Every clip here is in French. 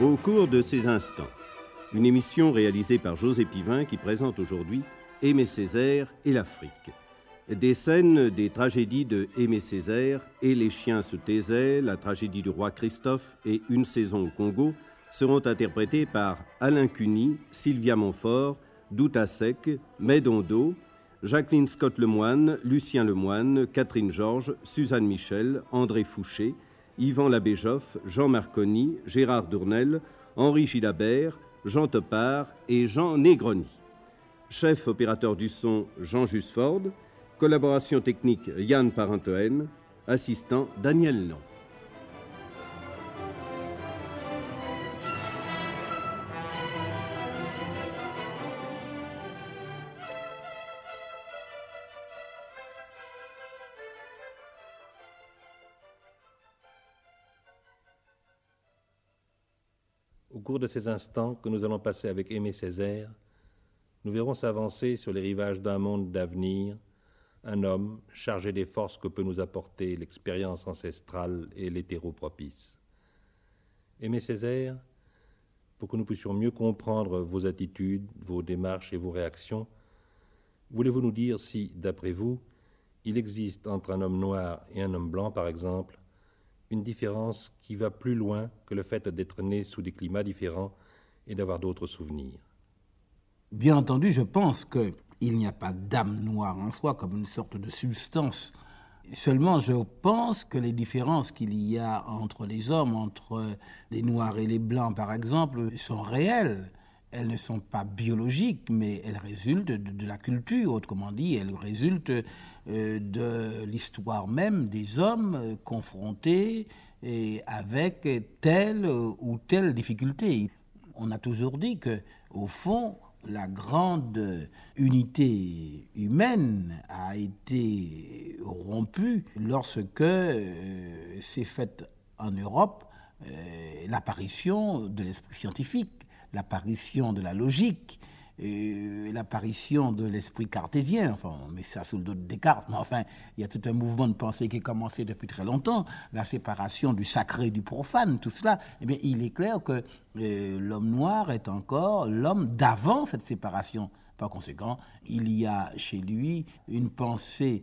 Au cours de ces instants, une émission réalisée par José Pivin qui présente aujourd'hui Aimé Césaire et l'Afrique. Des scènes des tragédies de Aimé Césaire et Les chiens se taisaient, la tragédie du roi Christophe et Une saison au Congo seront interprétées par Alain Cuny, Sylvia Montfort, Douta Sec, Médondo, Jacqueline Scott Lemoine, Lucien Lemoine, Catherine Georges, Suzanne Michel, André Fouché, Yvan Labéjoff, Jean Marconi, Gérard Dournel, Henri Gilabert, Jean Topard et Jean Negroni. Chef opérateur du son Jean Jusford, collaboration technique Yann Parentoen, assistant Daniel Long. Cours de ces instants que nous allons passer avec Aimé Césaire, nous verrons s'avancer sur les rivages d'un monde d'avenir un homme chargé des forces que peut nous apporter l'expérience ancestrale et l'hétéro propice. Aimé Césaire, pour que nous puissions mieux comprendre vos attitudes, vos démarches et vos réactions, voulez-vous nous dire si, d'après vous, il existe entre un homme noir et un homme blanc, par exemple, une différence qui va plus loin que le fait d'être né sous des climats différents et d'avoir d'autres souvenirs Bien entendu, je pense qu'il n'y a pas d'âme noire en soi comme une sorte de substance. Seulement, je pense que les différences qu'il y a entre les hommes, entre les noirs et les blancs, par exemple, sont réelles. Elles ne sont pas biologiques, mais elles résultent de, la culture. Autrement dit, elles résultent euh, de l'histoire même des hommes euh, confrontés avec telle ou telle difficulté. On a toujours dit que, au fond, la grande unité humaine a été rompue lorsque euh, s'est faite en Europe euh, l'apparition de l'esprit scientifique, l'apparition de la logique, euh, l'apparition de l'esprit cartésien, enfin, on met ça sous le dos de Descartes, mais enfin, il y a tout un mouvement de pensée qui a commencé depuis très longtemps, la séparation du sacré et du profane, tout cela, eh bien, il est clair que euh, l'homme noir est encore l'homme d'avant cette séparation. Par conséquent, il y a chez lui une pensée,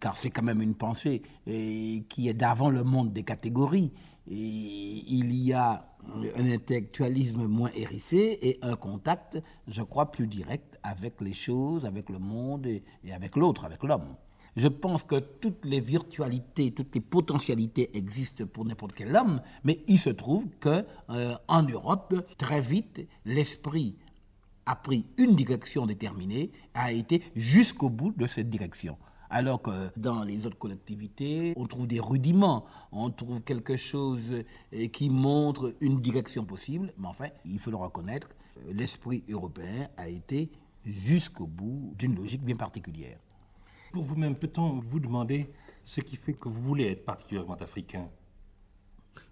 car c'est quand même une pensée, qui est d'avant le monde des catégories. Et il y a un intellectualisme moins hérissé et un contact, je crois, plus direct avec les choses, avec le monde et, avec l'autre, avec l'homme. Je pense que toutes les virtualités, toutes les potentialités existent pour n'importe quel homme, mais il se trouve que euh, en Europe, très vite, l'esprit a pris une direction déterminée, a été jusqu'au bout de cette direction alors que dans les autres collectivités, on trouve des rudiments, on trouve quelque chose euh, qui montre une direction possible, mais enfin, il faut le reconnaître, euh, l'esprit européen a été jusqu'au bout d'une logique bien particulière. Pour vous-même, peut-on vous demander ce qui fait que vous voulez être particulièrement africain?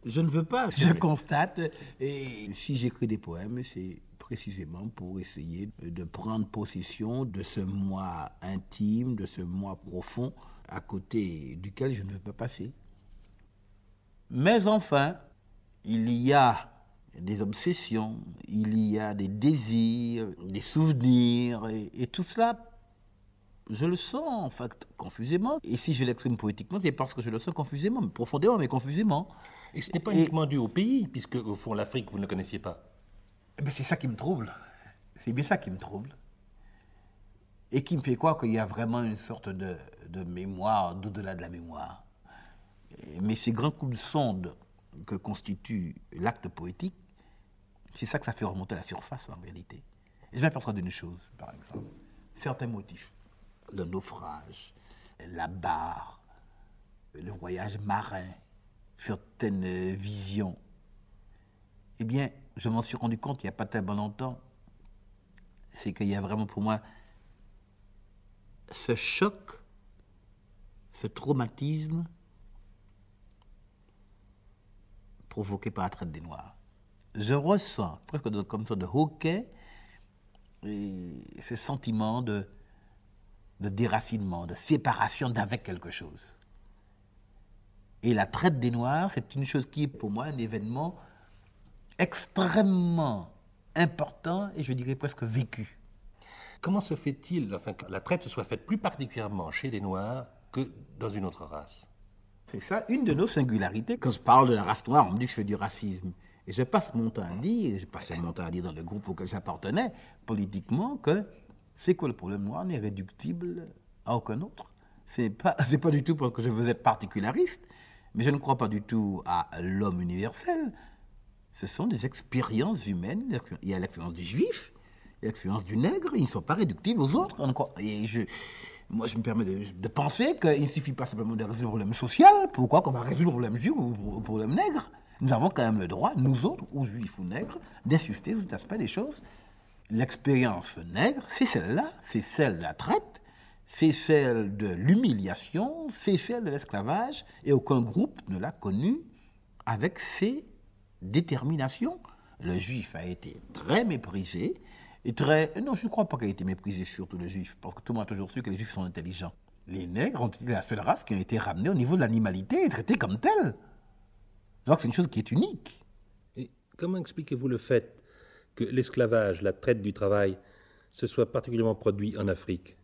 Je ne veux pas, je constate, et si j'écris des poèmes, c'est précisément pour essayer de prendre possession de ce moi intime, de ce moi profond, à côté duquel je ne veux pas passer. Mais enfin, il y a des obsessions, il y a des désirs, des souvenirs, et, tout cela, je le sens en fait confusément. Et si je l'exprime poétiquement, c'est parce que je le sens confusément, profondément, mais confusément. Et ce n'est pas uniquement dû au pays, puisque au fond l'Afrique, vous ne connaissiez pas. Eh c'est ça qui me trouble. C'est bien ça qui me trouble. Et qui me fait croire qu'il y a vraiment une sorte de, mémoire d'au-delà de la mémoire. Mais ces grands coups de sonde que constitue l'acte poétique, c'est ça que ça fait remonter à la surface en réalité. Et je apercevoir d'une chose, par exemple. Certains motifs, le naufrage, la barre, le voyage marin, certaines visions, eh bien, je m'en suis rendu compte il n'y a pas tellement longtemps, c'est qu'il y a vraiment pour moi ce choc, ce traumatisme provoqué par la traite des Noirs. Je ressens presque comme ça de hockey et ce sentiment de, de déracinement, de séparation d'avec quelque chose. Et la traite des Noirs, c'est une chose qui est pour moi un événement extrêmement important et je dirais presque vécu. Comment se fait-il enfin, que la traite se soit faite plus particulièrement chez les Noirs que dans une autre race? C'est ça, une de nos singularités. Quand je parle de la race noire, on me dit que je fais du racisme. Et je passe mon temps à dire, je passe mon temps à dire dans le groupe auquel j'appartenais, politiquement, que c'est quoi le problème noir n'est réductible à aucun autre. C'est pas, c'est pas du tout parce que je veux être particulariste, mais je ne crois pas du tout à l'homme universel. Ce sont des expériences humaines. Il y a l'expérience du juif, il y a l'expérience du nègre, ils ne sont pas réductibles aux autres. Et je, moi, je me permets de, penser qu'il ne suffit pas simplement de résoudre le problème social. Pourquoi qu'on va résoudre le problème juif ou le problème nègre? Nous avons quand même le droit, nous autres, ou juifs ou nègres, d'insister sur cet aspect des choses. L'expérience nègre, c'est celle-là, c'est celle de la traite, c'est celle de l'humiliation, c'est celle de l'esclavage, et aucun groupe ne l'a connue avec ces déterminations. Le juif a été très méprisé, et très... Non, je ne crois pas qu'il ait été méprisé, surtout le juif, parce que tout le monde a toujours su que les juifs sont intelligents. Les nègres ont été la seule race qui a été ramenée au niveau de l'animalité et traitée comme telle. Donc c'est une chose qui est unique. Et comment expliquez-vous le fait que l'esclavage, la traite du travail, se soit particulièrement produit en Afrique?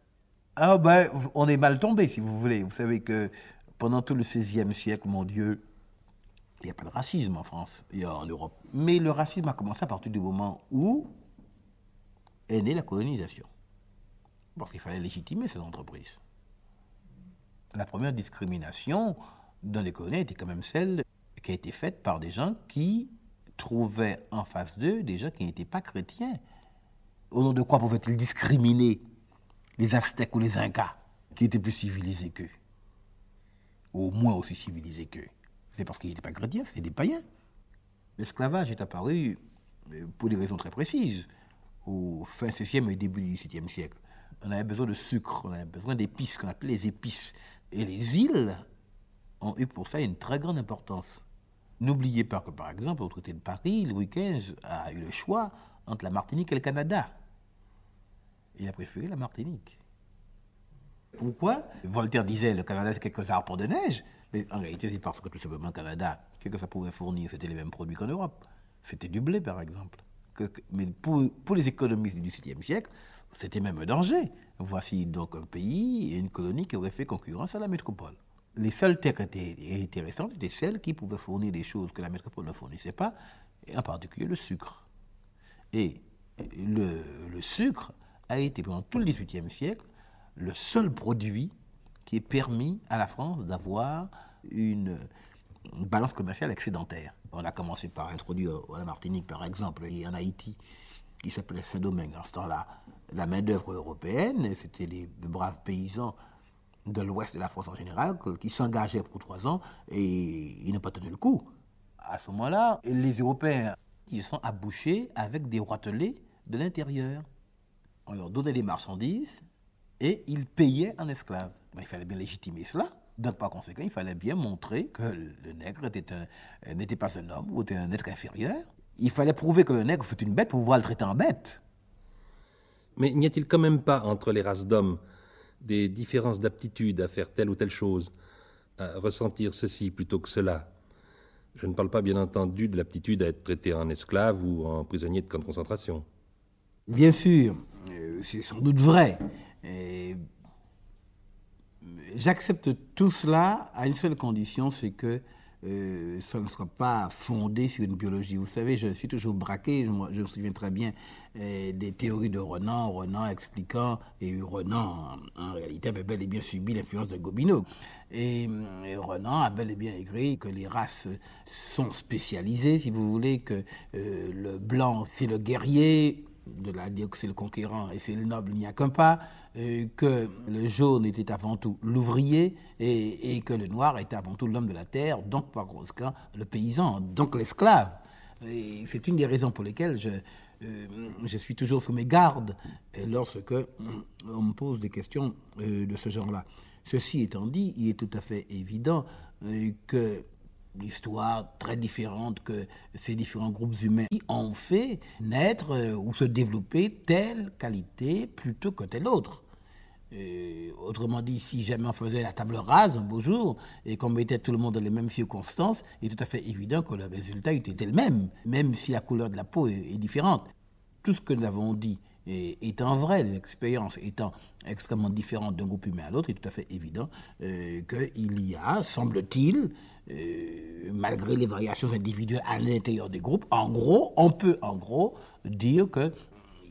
Ah ben, on est mal tombé, si vous voulez. Vous savez que pendant tout le XVIe siècle, mon Dieu, il n'y a pas de racisme en France, a en Europe. Mais le racisme a commencé à partir du moment où est née la colonisation. Parce qu'il fallait légitimer ces entreprises. La première discrimination dans les colonies était quand même celle qui a été faite par des gens qui trouvaient en face d'eux des gens qui n'étaient pas chrétiens. Au nom de quoi pouvaient-ils discriminer les Aztèques ou les Incas, qui étaient plus civilisés qu'eux? Au moins aussi civilisés qu'eux? C'est parce qu'ils n'étaient pas chrétiens, c'est des païens. L'esclavage est apparu pour des raisons très précises au fin 16e et début du XVIIe siècle. On avait besoin de sucre, on avait besoin d'épices, qu'on appelait les épices. Et les îles ont eu pour ça une très grande importance. N'oubliez pas que, par exemple, au traité de Paris, Louis XV a eu le choix entre la Martinique et le Canada. Il a préféré la Martinique. Pourquoi? Voltaire disait le Canada c'est quelques arbres de neige, en réalité c'est parce que tout simplement le Canada, ce que ça pouvait fournir, c'était les mêmes produits qu'en Europe. C'était du blé par exemple mais pour, les économistes du XVIIe siècle, c'était même un danger. Voici donc un pays et une colonie qui auraient fait concurrence à la métropole. Les seules terres qui étaient intéressantes étaient celles qui pouvaient fournir des choses que la métropole ne fournissait pas, et en particulier le sucre. Et le, sucre a été pendant tout le XVIIIe siècle le seul produit qui ait permis à la France d'avoir une balance commerciale excédentaire. On a commencé par introduire à la Martinique, par exemple, et en Haïti, qui s'appelait Saint-Domingue. En ce temps-là, la main-d'œuvre européenne, c'était les braves paysans de l'ouest de la France en général, qui s'engageaient pour trois ans et ils n'ont pas tenu le coup. À ce moment-là, les Européens, ils sont abouchés avec des roitelets de l'intérieur. On leur donnait des marchandises et ils payaient en esclaves. Il fallait bien légitimer cela. Donc, par conséquent, il fallait bien montrer que le nègre n'était pas un homme ou était un être inférieur. Il fallait prouver que le nègre fut une bête pour pouvoir le traiter en bête. Mais n'y a-t-il quand même pas entre les races d'hommes des différences d'aptitude à faire telle ou telle chose, à ressentir ceci plutôt que cela? Je ne parle pas bien entendu de l'aptitude à être traité en esclave ou en prisonnier de camp de concentration. Bien sûr, euh, c'est sans doute vrai. Et J'accepte tout cela à une seule condition, c'est que euh, ça ne soit pas fondé sur une biologie. Vous savez, je suis toujours braqué, je, me souviens très bien euh, des théories de Renan, Renan expliquant, et Renan en, réalité avait bel et bien subi l'influence de Gobineau. Et, euh, Renan a bel et bien écrit que les races sont spécialisées, si vous voulez, que le blanc c'est le guerrier, de la c'est le conquérant et c'est le noble, il n'y a qu'un pas. Euh, que le jaune était avant tout l'ouvrier et, que le noir était avant tout l'homme de la terre, donc par conséquent le paysan, donc l'esclave. C'est une des raisons pour lesquelles je, euh, je suis toujours sous mes gardes lorsque on me pose des questions euh, de ce genre-là. Ceci étant dit, il est tout à fait évident que l'histoire très différente que ces différents groupes humains ont fait naître ou se développer telle qualité plutôt que telle autre. Autrement dit, si jamais on faisait la table rase un beau jour et qu'on mettait tout le monde dans les mêmes circonstances, il est tout à fait évident que le résultat était le même, même si la couleur de la peau est, différente. Tout ce que nous avons dit étant vrai, l'expérience étant extrêmement différente d'un groupe humain à l'autre, il est tout à fait évident euh, qu'il y a, semble-t-il, euh, malgré les variations individuelles à l'intérieur des groupes, en gros, on peut en gros dire que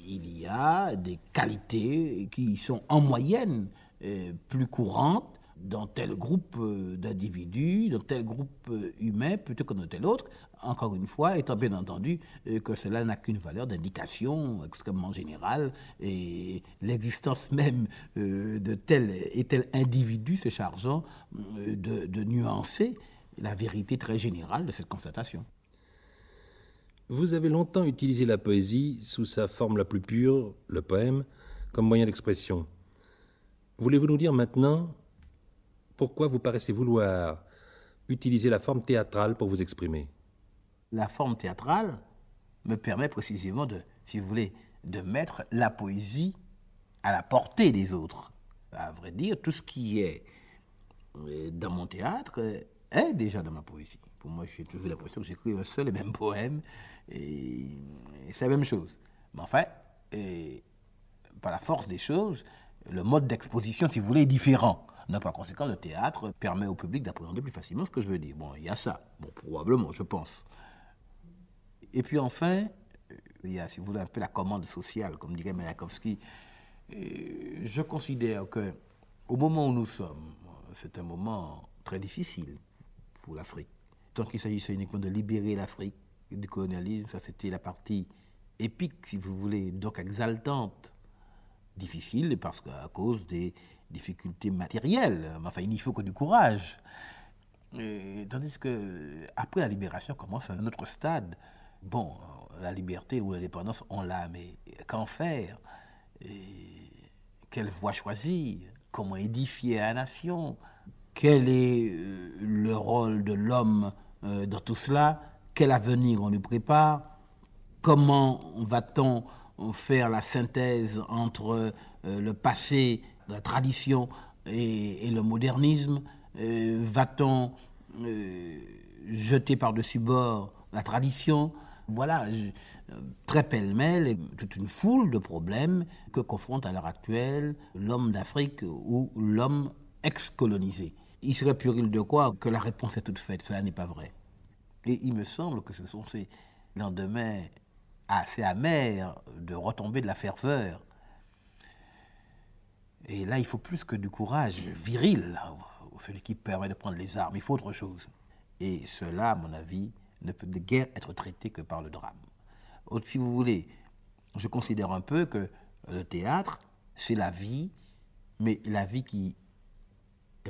il y a des qualités qui sont en moyenne euh, plus courantes dans tel groupe euh, d'individus, dans tel groupe euh, humain, plutôt que dans tel autre, encore une fois, étant bien entendu que cela n'a qu'une valeur d'indication extrêmement générale, et l'existence même de tel et tel individu se chargeant de, de nuancer la vérité très générale de cette constatation. Vous avez longtemps utilisé la poésie sous sa forme la plus pure, le poème, comme moyen d'expression. Voulez-vous nous dire maintenant pourquoi vous paraissez vouloir utiliser la forme théâtrale pour vous exprimer? La forme théâtrale me permet précisément de, si vous voulez, de mettre la poésie à la portée des autres. À vrai dire, tout ce qui est euh, dans mon théâtre est déjà dans ma poésie. Moi, j'ai toujours l'impression que j'écris un seul et même poème et, c'est la même chose. Mais enfin, par la force des choses, le mode d'exposition, si vous voulez, est différent. Donc, par conséquent, le théâtre permet au public d'appréhender plus facilement ce que je veux dire. Bon, il y a ça. Bon, probablement, je pense. Et puis enfin, il y a, si vous voulez, un peu la commande sociale, comme dirait Mayakovsky. je considère que au moment où nous sommes, c'est un moment très difficile pour l'Afrique. Tant qu'il s'agissait uniquement de libérer l'Afrique, du colonialisme, ça c'était la partie épique, si vous voulez, donc exaltante, difficile, parce qu'à cause des difficultés matérielles, enfin il n'y faut que du courage. tandis que après la libération commence un autre stade. Bon, la liberté ou l'indépendance, on l'a, mais qu'en faire? Quelle voie choisir? Comment édifier la nation? Quel est euh, le rôle de l'homme euh, dans tout cela quel avenir on lui prépare, comment va-t-on faire la synthèse entre euh, le passé, la tradition et, le modernisme, euh, va-t-on jeter par-dessus bord la tradition? Voilà, très pêle-mêle, toute une foule de problèmes que confronte à l'heure actuelle l'homme d'Afrique ou l'homme ex-colonisé. Il serait puéril de quoi que la réponse est toute faite, cela n'est pas vrai. Et il me semble que ce sont ces lendemains assez amers de retomber de la ferveur. Et là, il faut plus que du courage viril, celui qui permet de prendre les armes. Il faut autre chose. Et cela, à mon avis, ne peut guère être traité que par le drame. Si vous voulez, je considère un peu que le théâtre, c'est la vie, mais la vie qui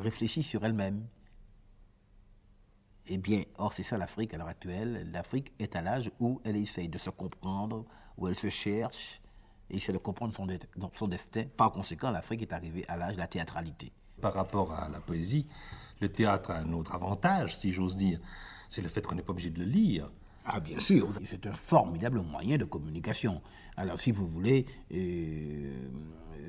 réfléchit sur elle-même, eh bien, or, c'est ça l'Afrique à l'heure actuelle. L'Afrique est à l'âge où elle essaye de se comprendre, où elle se cherche, et essaie de comprendre son, son destin. Par conséquent, l'Afrique est arrivée à l'âge de la théâtralité. Par rapport à la poésie, le théâtre a un autre avantage, si j'ose dire. C'est le fait qu'on n'est pas obligé de le lire. Ah bien sûr, c'est un formidable moyen de communication. Alors si vous voulez, euh,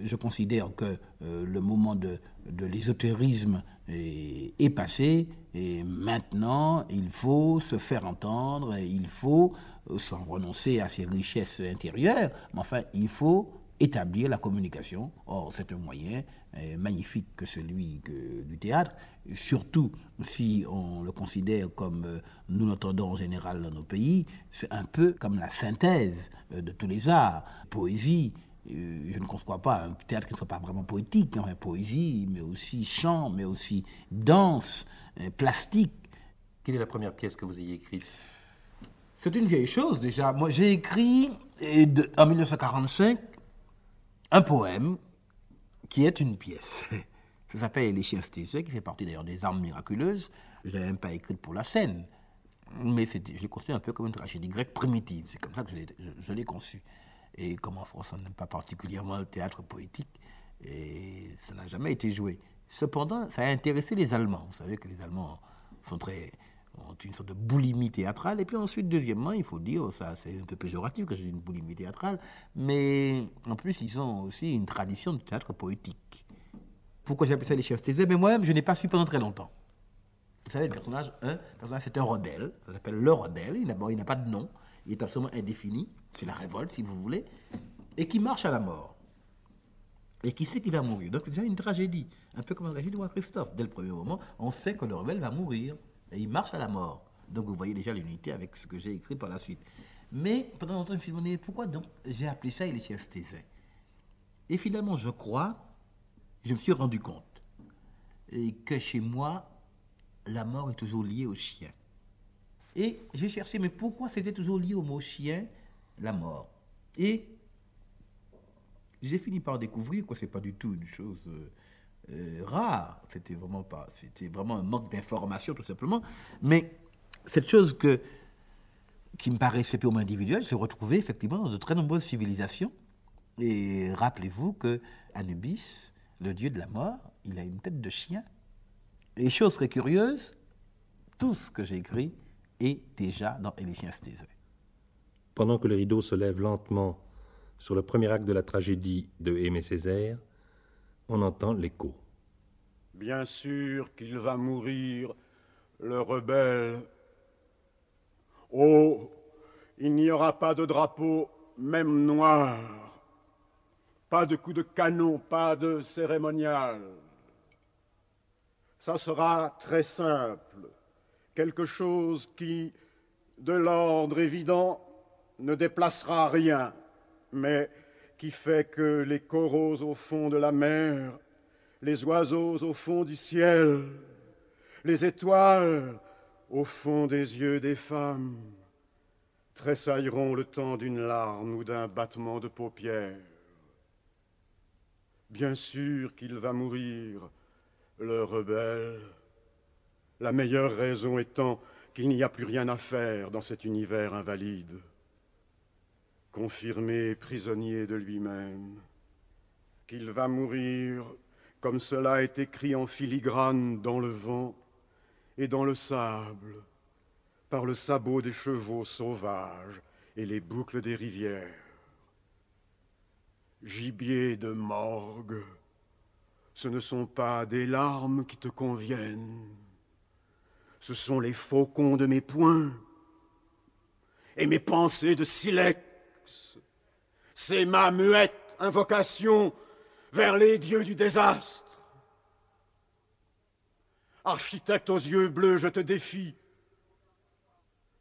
je considère que euh, le moment de, l'ésotérisme est, passé et maintenant il faut se faire entendre, il faut, euh, sans renoncer à ses richesses intérieures, mais enfin il faut établir la communication. Or, c'est un moyen euh, magnifique que celui du théâtre, surtout si on le considère comme nous l'entendons en général dans nos pays, c'est un peu comme la synthèse de tous les arts, poésie, euh, je ne conçois pas un théâtre qui ne soit pas vraiment poétique, hein, poésie, mais aussi chant, mais aussi danse, euh, plastique. Quelle est la première pièce que vous ayez écrite? C'est une vieille chose déjà. Moi, j'ai écrit en 1945 un poème qui est une pièce. Ça s'appelle Les chiens stécieux, qui fait partie d'ailleurs des armes miraculeuses. Je ne l'ai même pas écrite pour la scène, mais je l'ai construit un peu comme une tragédie grecque primitive. C'est comme ça que je l'ai conçu. Et comme en France, on n'aime pas particulièrement le théâtre poétique, et ça n'a jamais été joué. Cependant, ça a intéressé les Allemands. Vous savez que les Allemands sont très, ont une sorte de boulimie théâtrale. Et puis ensuite, deuxièmement, il faut dire, ça c'est un peu péjoratif que j'ai une boulimie théâtrale, mais en plus, ils ont aussi une tradition de théâtre poétique. pourquoi j'ai appelé ça les chiens taisés, mais moi-même, je n'ai pas su pendant très longtemps. Vous savez, le personnage, un personnage c'est un rebelle, ça s'appelle le rebelle, il n'a pas de nom, il est absolument indéfini, c'est la révolte si vous voulez, et qui marche à la mort. Et qui sait qu'il va mourir. Donc c'est déjà une tragédie, un peu comme la tragédie de Christophe. Dès le premier moment, on sait que le rebelle va mourir, et il marche à la mort. Donc vous voyez déjà l'unité avec ce que j'ai écrit par la suite. Mais pendant longtemps, je me suis dit, pourquoi donc j'ai appelé ça les chiens Et finalement, je crois, je me suis rendu compte que chez moi, la mort est toujours liée au chien. Et j'ai cherché, mais pourquoi c'était toujours lié au mot chien, la mort? Et j'ai fini par découvrir que ce n'est pas du tout une chose euh, rare. C'était vraiment pas, c'était vraiment un manque d'information tout simplement. Mais cette chose que, qui me paraissait purement individuelle s'est retrouvée effectivement dans de très nombreuses civilisations. Et rappelez-vous que Anubis, le dieu de la mort, il a une tête de chien. Et chose très curieuse, tout ce que j'ai écrit est déjà dans chiens Pendant que le rideau se lève lentement sur le premier acte de la tragédie de Aimé Césaire, on entend l'écho. Bien sûr qu'il va mourir, le rebelle. Oh, il n'y aura pas de drapeau, même noir. Pas de coup de canon, pas de cérémonial. Ça sera très simple, quelque chose qui, de l'ordre évident, ne déplacera rien mais qui fait que les coraux au fond de la mer, les oiseaux au fond du ciel, les étoiles au fond des yeux des femmes, tressailleront le temps d'une larme ou d'un battement de paupières. Bien sûr qu'il va mourir, le rebelle, la meilleure raison étant qu'il n'y a plus rien à faire dans cet univers invalide confirmé prisonnier de lui-même, qu'il va mourir comme cela est écrit en filigrane dans le vent et dans le sable, par le sabot des chevaux sauvages et les boucles des rivières. Gibier de morgue, ce ne sont pas des larmes qui te conviennent, ce sont les faucons de mes poings et mes pensées de silex c'est ma muette invocation vers les dieux du désastre. Architecte aux yeux bleus, je te défie.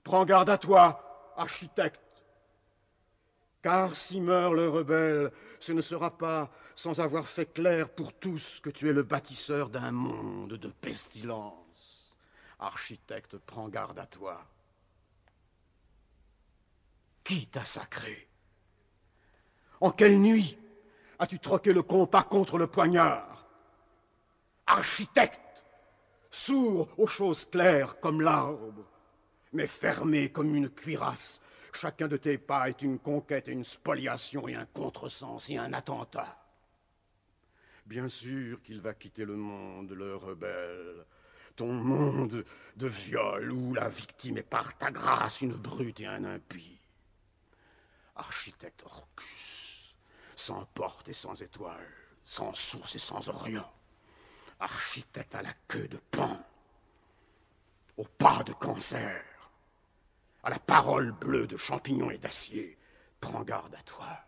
Prends garde à toi, architecte. Car si meurt le rebelle, ce ne sera pas sans avoir fait clair pour tous que tu es le bâtisseur d'un monde de pestilence. Architecte, prends garde à toi. Qui t'a sacré? En quelle nuit as-tu troqué le compas contre le poignard? Architecte, sourd aux choses claires comme l'arbre, mais fermé comme une cuirasse, chacun de tes pas est une conquête et une spoliation et un contresens et un attentat. Bien sûr qu'il va quitter le monde, le rebelle, ton monde de viol où la victime est par ta grâce une brute et un impie. Architecte Orcus, sans porte et sans étoile, sans source et sans orient, architecte à la queue de pan, au pas de cancer, à la parole bleue de champignons et d'acier, prends garde à toi.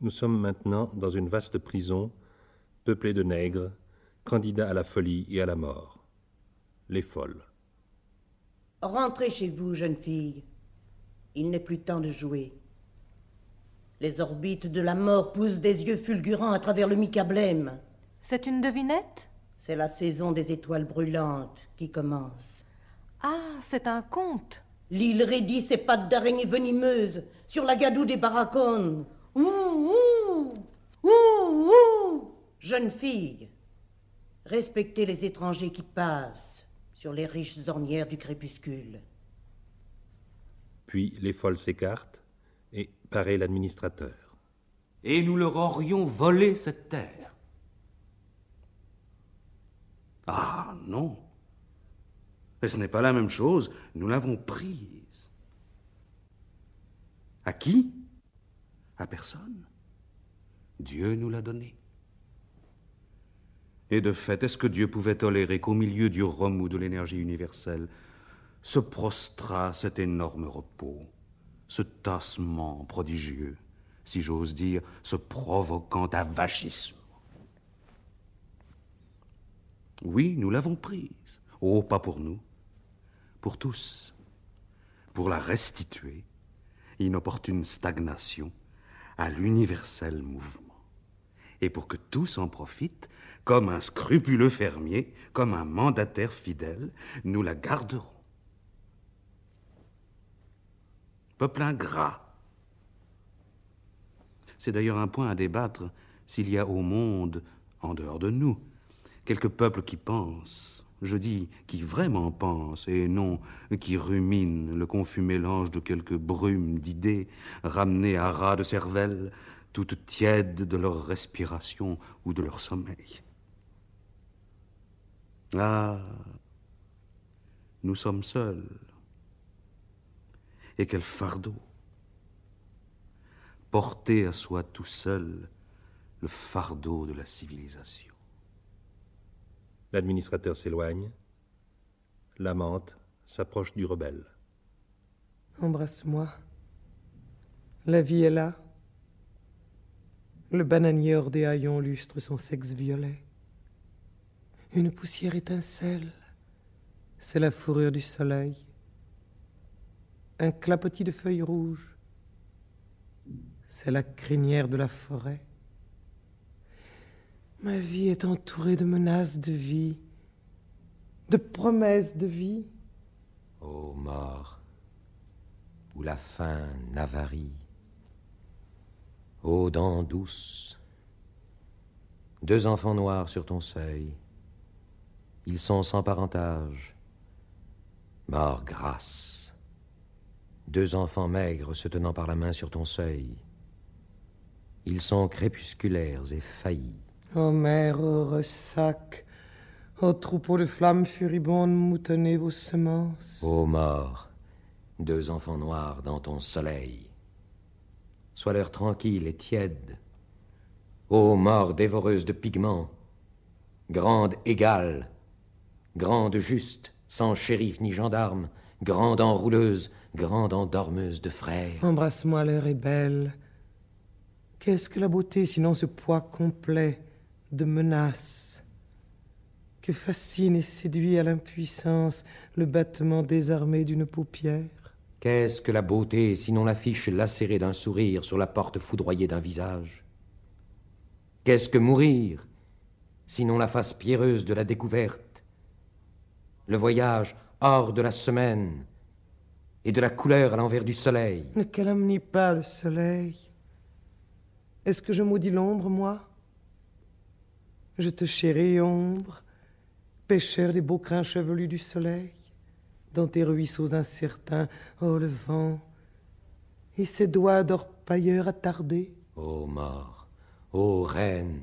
Nous sommes maintenant dans une vaste prison, peuplée de nègres, candidats à la folie et à la mort. Les folles. Rentrez chez vous, jeune fille. Il n'est plus temps de jouer. Les orbites de la mort poussent des yeux fulgurants à travers le micablème. C'est une devinette? C'est la saison des étoiles brûlantes qui commence. Ah, c'est un conte. L'île raidit ses pattes d'araignée venimeuse sur la gadoue des baracones. Ouh, ouh, ouh, ouh. Jeune fille, respectez les étrangers qui passent sur les riches ornières du crépuscule. Puis les folles s'écartent paraît l'administrateur. Et nous leur aurions volé cette terre. Ah non. Mais ce n'est pas la même chose. Nous l'avons prise. À qui? À personne. Dieu nous l'a donnée. Et de fait, est-ce que Dieu pouvait tolérer qu'au milieu du remous de l'énergie universelle se prostra cet énorme repos, ce tassement prodigieux, si j'ose dire, ce provoquant avachisme Oui, nous l'avons prise. Oh, pas pour nous, pour tous, pour la restituer, inopportune stagnation, à l'universel mouvement et pour que tous en profitent, comme un scrupuleux fermier, comme un mandataire fidèle, nous la garderons. Peuple ingrat. C'est d'ailleurs un point à débattre s'il y a au monde, en dehors de nous, quelques peuples qui pensent, je dis qui vraiment pensent, et non qui ruminent le confus mélange de quelques brumes d'idées ramenées à ras de cervelle toutes tièdes de leur respiration ou de leur sommeil. Ah, nous sommes seuls. Et quel fardeau Porter à soi tout seul le fardeau de la civilisation. L'administrateur s'éloigne. L'amante s'approche du rebelle. Embrasse-moi. La vie est là. Le bananier hors des haillons lustre son sexe violet. Une poussière étincelle, c'est la fourrure du soleil. Un clapotis de feuilles rouges, c'est la crinière de la forêt. Ma vie est entourée de menaces de vie, de promesses de vie. Ô mort, où la faim n'avarie Ô dents douces, deux enfants noirs sur ton seuil, ils sont sans parentage, mort grasse, deux enfants maigres se tenant par la main sur ton seuil, ils sont crépusculaires et faillis. Ô mère, ô ressac, ô troupeau de flammes furibondes, moutonnez vos semences. Ô mort, deux enfants noirs dans ton soleil, Sois l'air tranquille et tiède. Ô mort dévoreuse de pigments, grande égale, grande juste, sans shérif ni gendarme, grande enrouleuse, grande endormeuse de frères. Embrasse-moi, l'heure est belle. Qu'est-ce que la beauté sinon ce poids complet de menaces? Que fascine et séduit à l'impuissance le battement désarmé d'une paupière? Qu'est-ce que la beauté, sinon l'affiche lacérée d'un sourire sur la porte foudroyée d'un visage? Qu'est-ce que mourir, sinon la face pierreuse de la découverte Le voyage hors de la semaine et de la couleur à l'envers du soleil Ne calomnie pas le soleil. Est-ce que je maudis l'ombre, moi? Je te chéris, ombre, pêcheur des beaux crins chevelus du soleil dans tes ruisseaux incertains, oh le vent, et ses doigts d'orpailleur attardés. Ô mort, ô reine,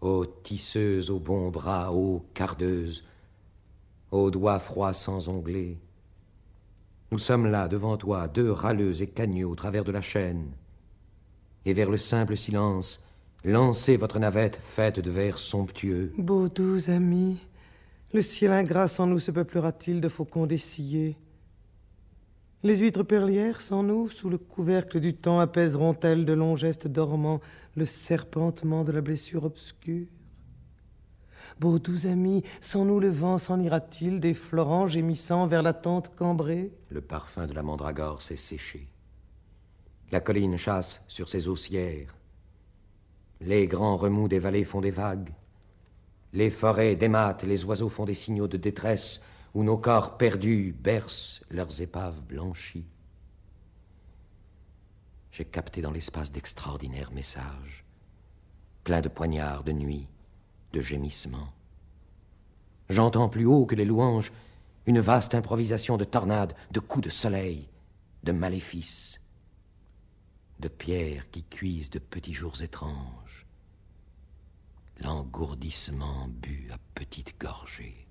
ô tisseuse aux bons bras, ô cardeuse, ô doigts froids sans onglets. Nous sommes là devant toi, deux râleux et cagneux au travers de la chaîne, et vers le simple silence, lancez votre navette faite de vers somptueux. Beaux doux amis, le ciel ingrat sans nous se peuplera-t-il de faucons dessillés? Les huîtres perlières sans nous, sous le couvercle du temps, apaiseront-elles de longs gestes dormants le serpentement de la blessure obscure? Beaux doux amis, sans nous le vent s'en ira-t-il des florents gémissant vers la tente cambrée? Le parfum de la mandragore s'est séché. La colline chasse sur ses haussières. Les grands remous des vallées font des vagues. Les forêts dématent, les oiseaux font des signaux de détresse, où nos corps perdus bercent leurs épaves blanchies. J'ai capté dans l'espace d'extraordinaires messages, pleins de poignards de nuit, de gémissements. J'entends plus haut que les louanges une vaste improvisation de tornades, de coups de soleil, de maléfices, de pierres qui cuisent de petits jours étranges l'engourdissement bu à petites gorgées.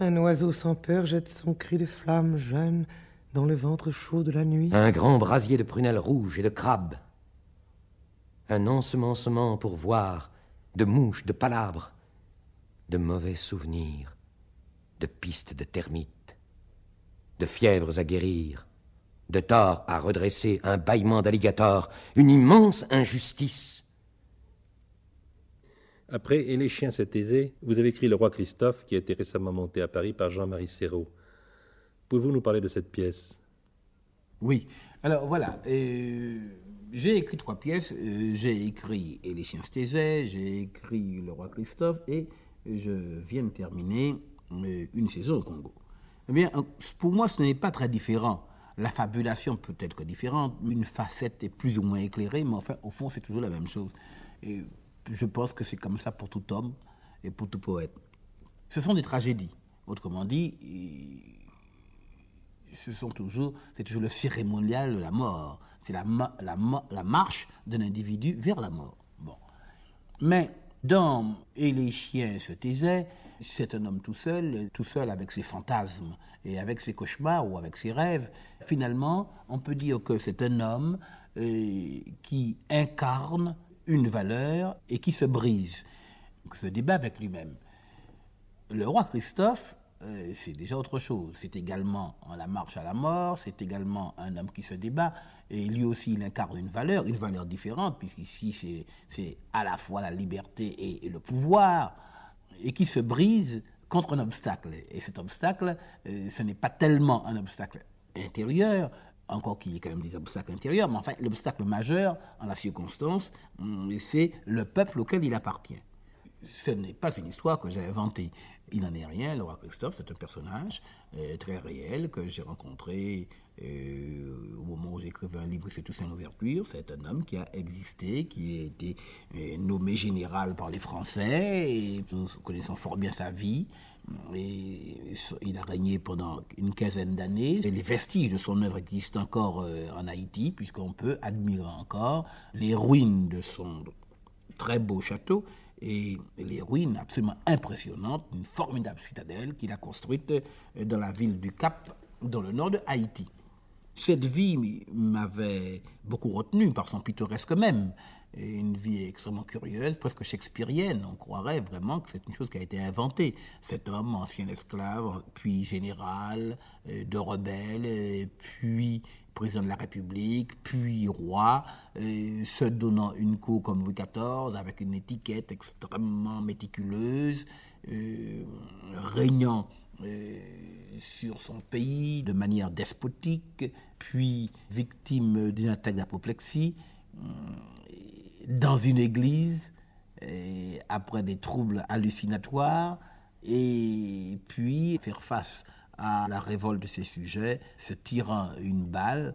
Un oiseau sans peur jette son cri de flamme jeune dans le ventre chaud de la nuit. Un grand brasier de prunelles rouges et de crabes. Un ensemencement pour voir, de mouches, de palabres, de mauvais souvenirs, de pistes de termites, de fièvres à guérir, de torts à redresser, un bâillement d'alligator, une immense injustice. Après Et les chiens s'est aisé, vous avez écrit Le roi Christophe, qui a été récemment monté à Paris par Jean-Marie Serrault. Pouvez-vous nous parler de cette pièce? Oui. Alors voilà, euh, j'ai écrit trois pièces. Euh, j'ai écrit Et les j'ai écrit Le roi Christophe et je viens de terminer euh, une saison au Congo. Eh bien, pour moi, ce n'est pas très différent. La fabulation peut être différente, une facette est plus ou moins éclairée, mais enfin, au fond, c'est toujours la même chose. Et je pense que c'est comme ça pour tout homme et pour tout poète. Ce sont des tragédies. Autrement dit, ce sont toujours, c'est toujours le cérémonial de la mort. C'est la, la, la, marche d'un individu vers la mort. Bon. Mais dans Et les chiens se taisaient, c'est un homme tout seul, tout seul avec ses fantasmes et avec ses cauchemars ou avec ses rêves. Finalement, on peut dire que c'est un homme euh, qui incarne une valeur et qui se brise, qui se débat avec lui-même. Le roi Christophe, euh, c'est déjà autre chose. C'est également en la marche à la mort, c'est également un homme qui se débat, et lui aussi il incarne une valeur, une valeur différente, puisqu'ici c'est à la fois la liberté et, le pouvoir, et qui se brise contre un obstacle. Et cet obstacle, euh, ce n'est pas tellement un obstacle intérieur, encore qu'il y ait quand même des obstacles intérieurs, mais enfin, l'obstacle majeur, en la circonstance, hum, c'est le peuple auquel il appartient. Ce n'est pas une histoire que j'ai inventée. Il n'en est rien, le Christophe, c'est un personnage euh, très réel que j'ai rencontré euh, au moment où j'écrivais un livre, c'est tout une ouverture. C'est un homme qui a existé, qui a été euh, nommé général par les Français, et nous connaissons fort bien sa vie. Il a régné pendant une quinzaine d'années. Les vestiges de son œuvre existent encore en Haïti, puisqu'on peut admirer encore les ruines de son très beau château et les ruines absolument impressionnantes, une formidable citadelle qu'il a construite euh, dans la ville du Cap, dans le nord de Haïti. Cette vie m'avait beaucoup retenu par son pittoresque même une vie extrêmement curieuse, presque shakespearienne. On croirait vraiment que c'est une chose qui a été inventée. Cet homme, ancien esclave, puis général, euh, de rebelle, puis président de la République, puis roi, euh, se donnant une cour comme Louis XIV, avec une étiquette extrêmement méticuleuse, euh, régnant sur son pays de manière despotique, puis victime d'une attaque d'apoplexie dans une église, après des troubles hallucinatoires, et puis faire face à la révolte de ses sujets, se tirant une balle,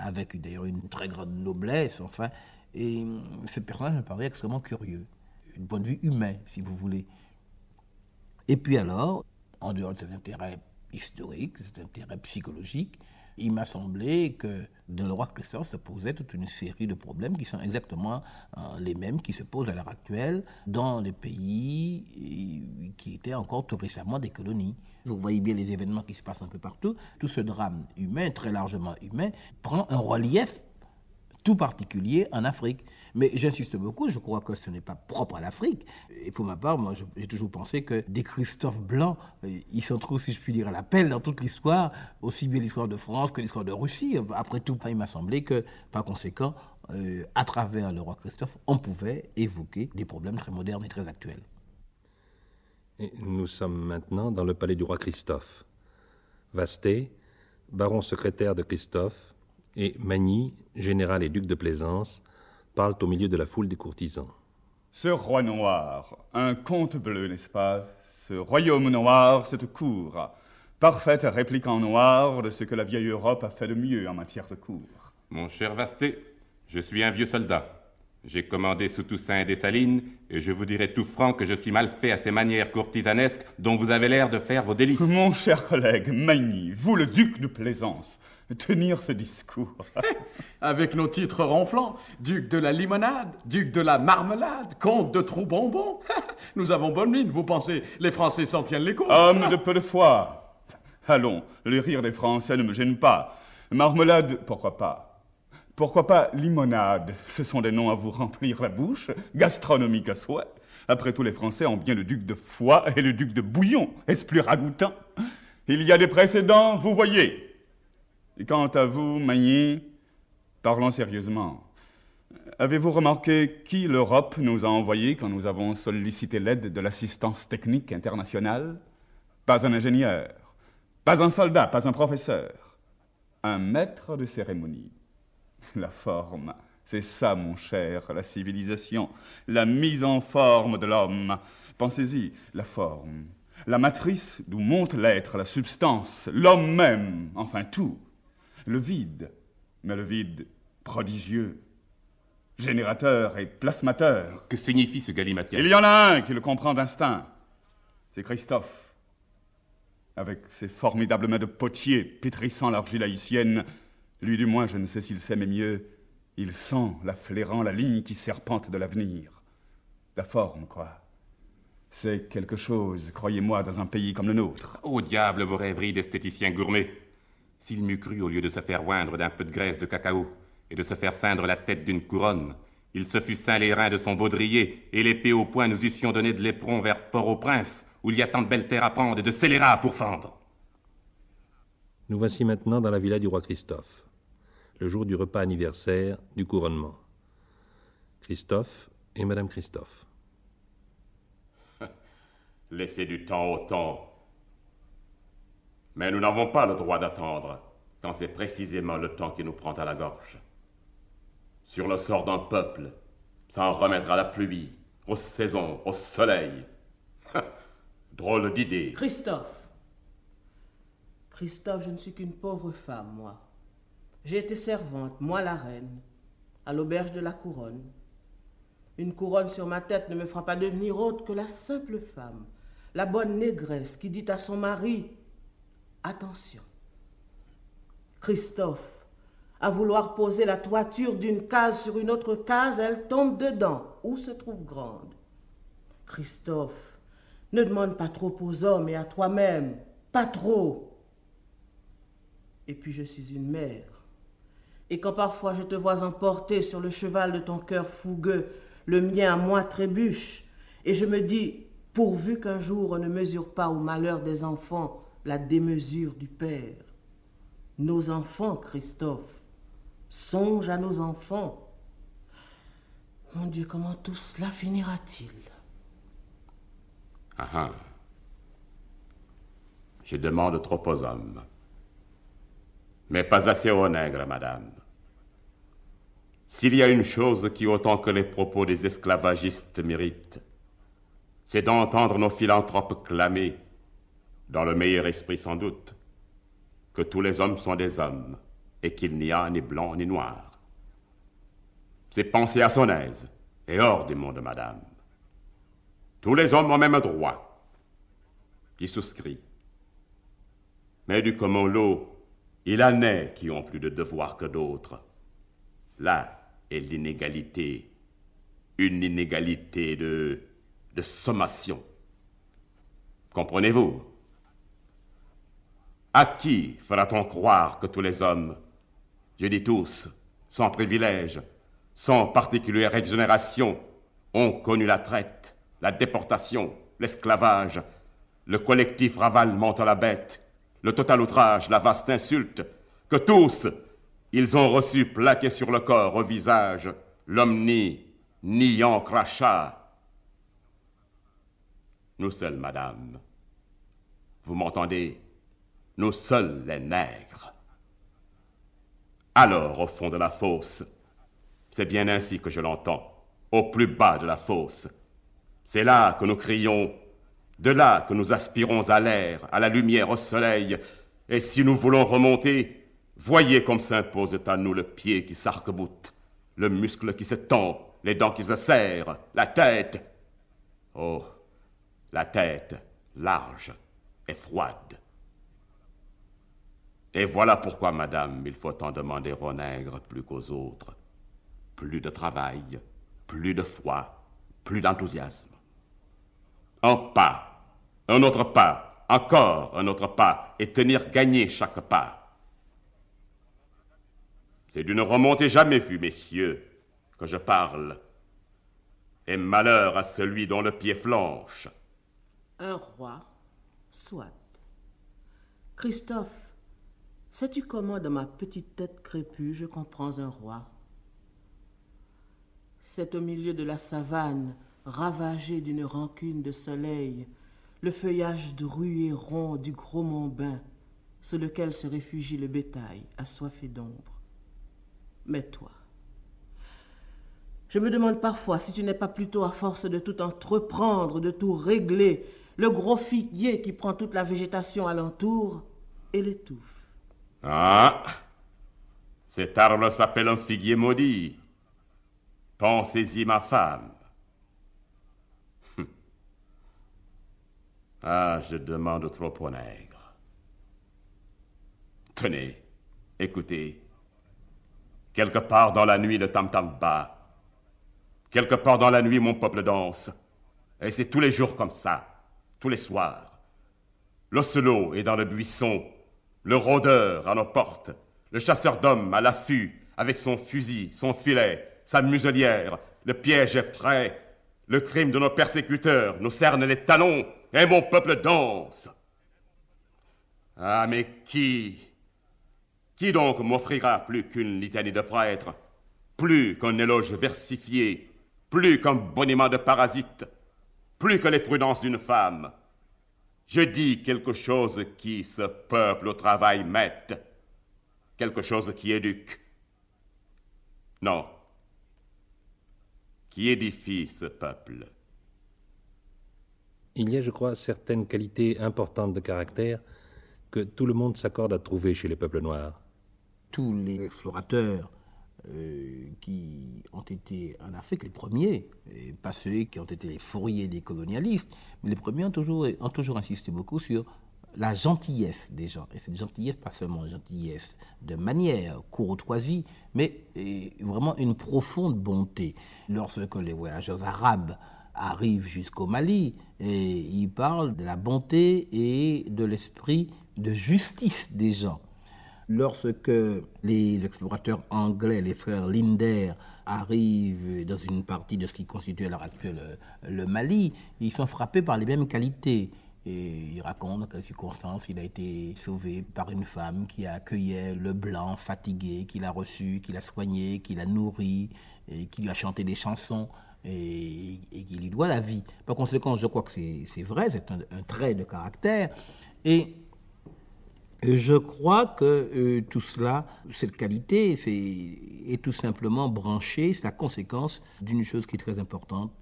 avec d'ailleurs une très grande noblesse, enfin. Et ce personnage me paraît extrêmement curieux, du point de vue humain, si vous voulez. Et puis alors, en dehors de cet intérêt historique, cet intérêt psychologique, il m'a semblé que dans le roi Christophe se posait toute une série de problèmes qui sont exactement euh, les mêmes qui se posent à l'heure actuelle dans les pays euh, qui étaient encore tout récemment des colonies. Vous voyez bien les événements qui se passent un peu partout. Tout ce drame humain, très largement humain, prend un relief tout particulier en Afrique. Mais j'insiste beaucoup, je crois que ce n'est pas propre à l'Afrique. Et pour ma part, moi, j'ai toujours pensé que des Christophe Blanc, euh, ils sont trop, si je puis dire, à l'appel dans toute l'histoire, aussi bien l'histoire de France que l'histoire de Russie. Après tout, il m'a semblé que, par conséquent, euh, à travers le roi Christophe, on pouvait évoquer des problèmes très modernes et très actuels. Nous sommes maintenant dans le palais du roi Christophe. Vasté, baron secrétaire de Christophe, et Magny, général et duc de Plaisance, parlent au milieu de la foule des courtisans. Ce roi noir, un comte bleu, n'est-ce pas? Ce royaume noir, cette cour, parfaite réplique en noir de ce que la vieille Europe a fait de mieux en matière de cour. Mon cher Vasté, je suis un vieux soldat. J'ai commandé sous Toussaint et Dessalines, et je vous dirai tout franc que je suis mal fait à ces manières courtisanesques dont vous avez l'air de faire vos délices. Mon cher collègue, Magny, vous le duc de Plaisance, tenir ce discours. Avec nos titres ronflants, duc de la limonade, duc de la marmelade, comte de trou bonbon. Nous avons bonne mine, vous pensez, les Français s'en tiennent les côtes. Homme de peu de foi. Allons, le rire des Français ne me gêne pas. Marmelade, pourquoi pas? Pourquoi pas limonade? Ce sont des noms à vous remplir la bouche, gastronomique à souhait. Après tout, les Français ont bien le duc de Foix et le duc de Bouillon. Est-ce plus ragoûtant? Il y a des précédents, vous voyez. Quant à vous, Magny, parlons sérieusement. Avez-vous remarqué qui l'Europe nous a envoyé quand nous avons sollicité l'aide de l'assistance technique internationale? Pas un ingénieur, pas un soldat, pas un professeur. Un maître de cérémonie. La forme, c'est ça, mon cher, la civilisation, la mise en forme de l'homme. Pensez-y, la forme, la matrice d'où monte l'être, la substance, l'homme même, enfin tout. Le vide, mais le vide prodigieux, générateur et plasmateur. Que signifie ce galimatière Il y en a un qui le comprend d'instinct. C'est Christophe. Avec ses formidables mains de potier pétrissant l'argile haïtienne, lui du moins, je ne sais s'il sait, mais mieux, il sent la flairant la ligne qui serpente de l'avenir. La forme, quoi. C'est quelque chose, croyez-moi, dans un pays comme le nôtre. Au diable vos rêveries d'esthéticien gourmet. S'il m'eût cru, au lieu de se faire oindre d'un peu de graisse de cacao et de se faire ceindre la tête d'une couronne, il se fût ceint les reins de son baudrier et l'épée au poing nous eussions donné de l'éperon vers Port-au-Prince, où il y a tant de belles terres à prendre et de scélérats pour fendre. Nous voici maintenant dans la villa du roi Christophe, le jour du repas anniversaire du couronnement. Christophe et Madame Christophe. Laissez du temps au temps. Mais nous n'avons pas le droit d'attendre quand c'est précisément le temps qui nous prend à la gorge. Sur le sort d'un peuple, s'en remettre à la pluie, aux saisons, au soleil. Drôle d'idée. Christophe. Christophe, je ne suis qu'une pauvre femme, moi. J'ai été servante, moi la reine, à l'auberge de la couronne. Une couronne sur ma tête ne me fera pas devenir autre que la simple femme, la bonne négresse qui dit à son mari Attention, Christophe, à vouloir poser la toiture d'une case sur une autre case, elle tombe dedans. Où se trouve grande? Christophe, ne demande pas trop aux hommes et à toi-même, pas trop. Et puis je suis une mère. Et quand parfois je te vois emporter sur le cheval de ton cœur fougueux, le mien à moi trébuche, et je me dis, pourvu qu'un jour on ne mesure pas au malheur des enfants la démesure du Père. Nos enfants, Christophe, songe à nos enfants. Mon Dieu, comment tout cela finira-t-il? Ah ah. Je demande trop aux hommes. Mais pas assez aux nègres, madame. S'il y a une chose qui, autant que les propos des esclavagistes méritent, c'est d'entendre nos philanthropes clamer, dans le meilleur esprit sans doute, que tous les hommes sont des hommes et qu'il n'y a ni blanc ni noir. C'est penser à son aise et hors du monde, madame. Tous les hommes ont même droit. Qui souscrit. Mais du commun lot, il en est qui ont plus de devoirs que d'autres. Là est l'inégalité, une inégalité de, de sommation. Comprenez-vous? À qui fera-t-on croire que tous les hommes, je dis tous, sans privilège, sans particulière exonération, ont connu la traite, la déportation, l'esclavage, le collectif ravalement à la bête, le total outrage, la vaste insulte, que tous, ils ont reçu plaqué sur le corps, au visage, l'omni, niant crachat. Nous seuls, madame, vous m'entendez? Nous seuls les nègres. Alors, au fond de la fosse, c'est bien ainsi que je l'entends, au plus bas de la fosse. C'est là que nous crions, de là que nous aspirons à l'air, à la lumière, au soleil, et si nous voulons remonter, voyez comme s'impose à nous le pied qui s'arc-boute, le muscle qui se tend, les dents qui se serrent, la tête. Oh, la tête large et froide. Et voilà pourquoi, madame, il faut en demander aux nègres plus qu'aux autres. Plus de travail, plus de foi, plus d'enthousiasme. Un pas, un autre pas, encore un autre pas, et tenir gagné chaque pas. C'est d'une remontée jamais vue, messieurs, que je parle. et malheur à celui dont le pied flanche. Un roi, soit. Christophe, sais-tu comment dans ma petite tête crépue je comprends un roi? C'est au milieu de la savane, ravagée d'une rancune de soleil, le feuillage dru et rond du gros Mont-Bain, sous lequel se réfugie le bétail, assoiffé d'ombre. Mais toi, je me demande parfois si tu n'es pas plutôt à force de tout entreprendre, de tout régler, le gros figuier qui prend toute la végétation alentour et l'étouffe. Ah Cet arbre s'appelle un figuier maudit. Pensez-y, ma femme. Hum. Ah, je demande trop au nègre. Tenez, écoutez. Quelque part dans la nuit, le tam-tam bat. Quelque part dans la nuit, mon peuple danse. Et c'est tous les jours comme ça, tous les soirs. L'ocelot est dans le buisson, le rôdeur à nos portes, le chasseur d'hommes à l'affût, avec son fusil, son filet, sa muselière. Le piège est prêt. Le crime de nos persécuteurs nous cerne les talons, et mon peuple danse. Ah, mais qui Qui donc m'offrira plus qu'une litanie de prêtres, plus qu'un éloge versifié, plus qu'un boniment de parasite, plus que les prudences d'une femme. Je dis quelque chose qui, ce peuple au travail, mette, quelque chose qui éduque. Non, qui édifie ce peuple. Il y a, je crois, certaines qualités importantes de caractère que tout le monde s'accorde à trouver chez les peuples noirs. Tous les explorateurs euh, qui ont été en Afrique les premiers, et pas ceux qui ont été les fourriers des colonialistes, mais les premiers ont toujours, ont toujours insisté beaucoup sur la gentillesse des gens. Et cette gentillesse, pas seulement gentillesse de manière, courtoisie, mais vraiment une profonde bonté. Lorsque les voyageurs arabes arrivent jusqu'au Mali, et ils parlent de la bonté et de l'esprit de justice des gens. Lorsque les explorateurs anglais, les frères Linder, arrivent dans une partie de ce qui constitue à l'heure actuelle le Mali, ils sont frappés par les mêmes qualités. Et il raconte dans quelles circonstances il a été sauvé par une femme qui a accueilli le blanc fatigué, qui l'a reçu, qui l'a soigné, qui l'a nourri, et qui lui a chanté des chansons et, qui lui doit la vie. Par conséquent, je crois que c'est vrai, c'est un, un, trait de caractère. Et je crois que euh, tout cela, cette qualité, est, tout simplement branché, c'est la conséquence d'une chose qui est très importante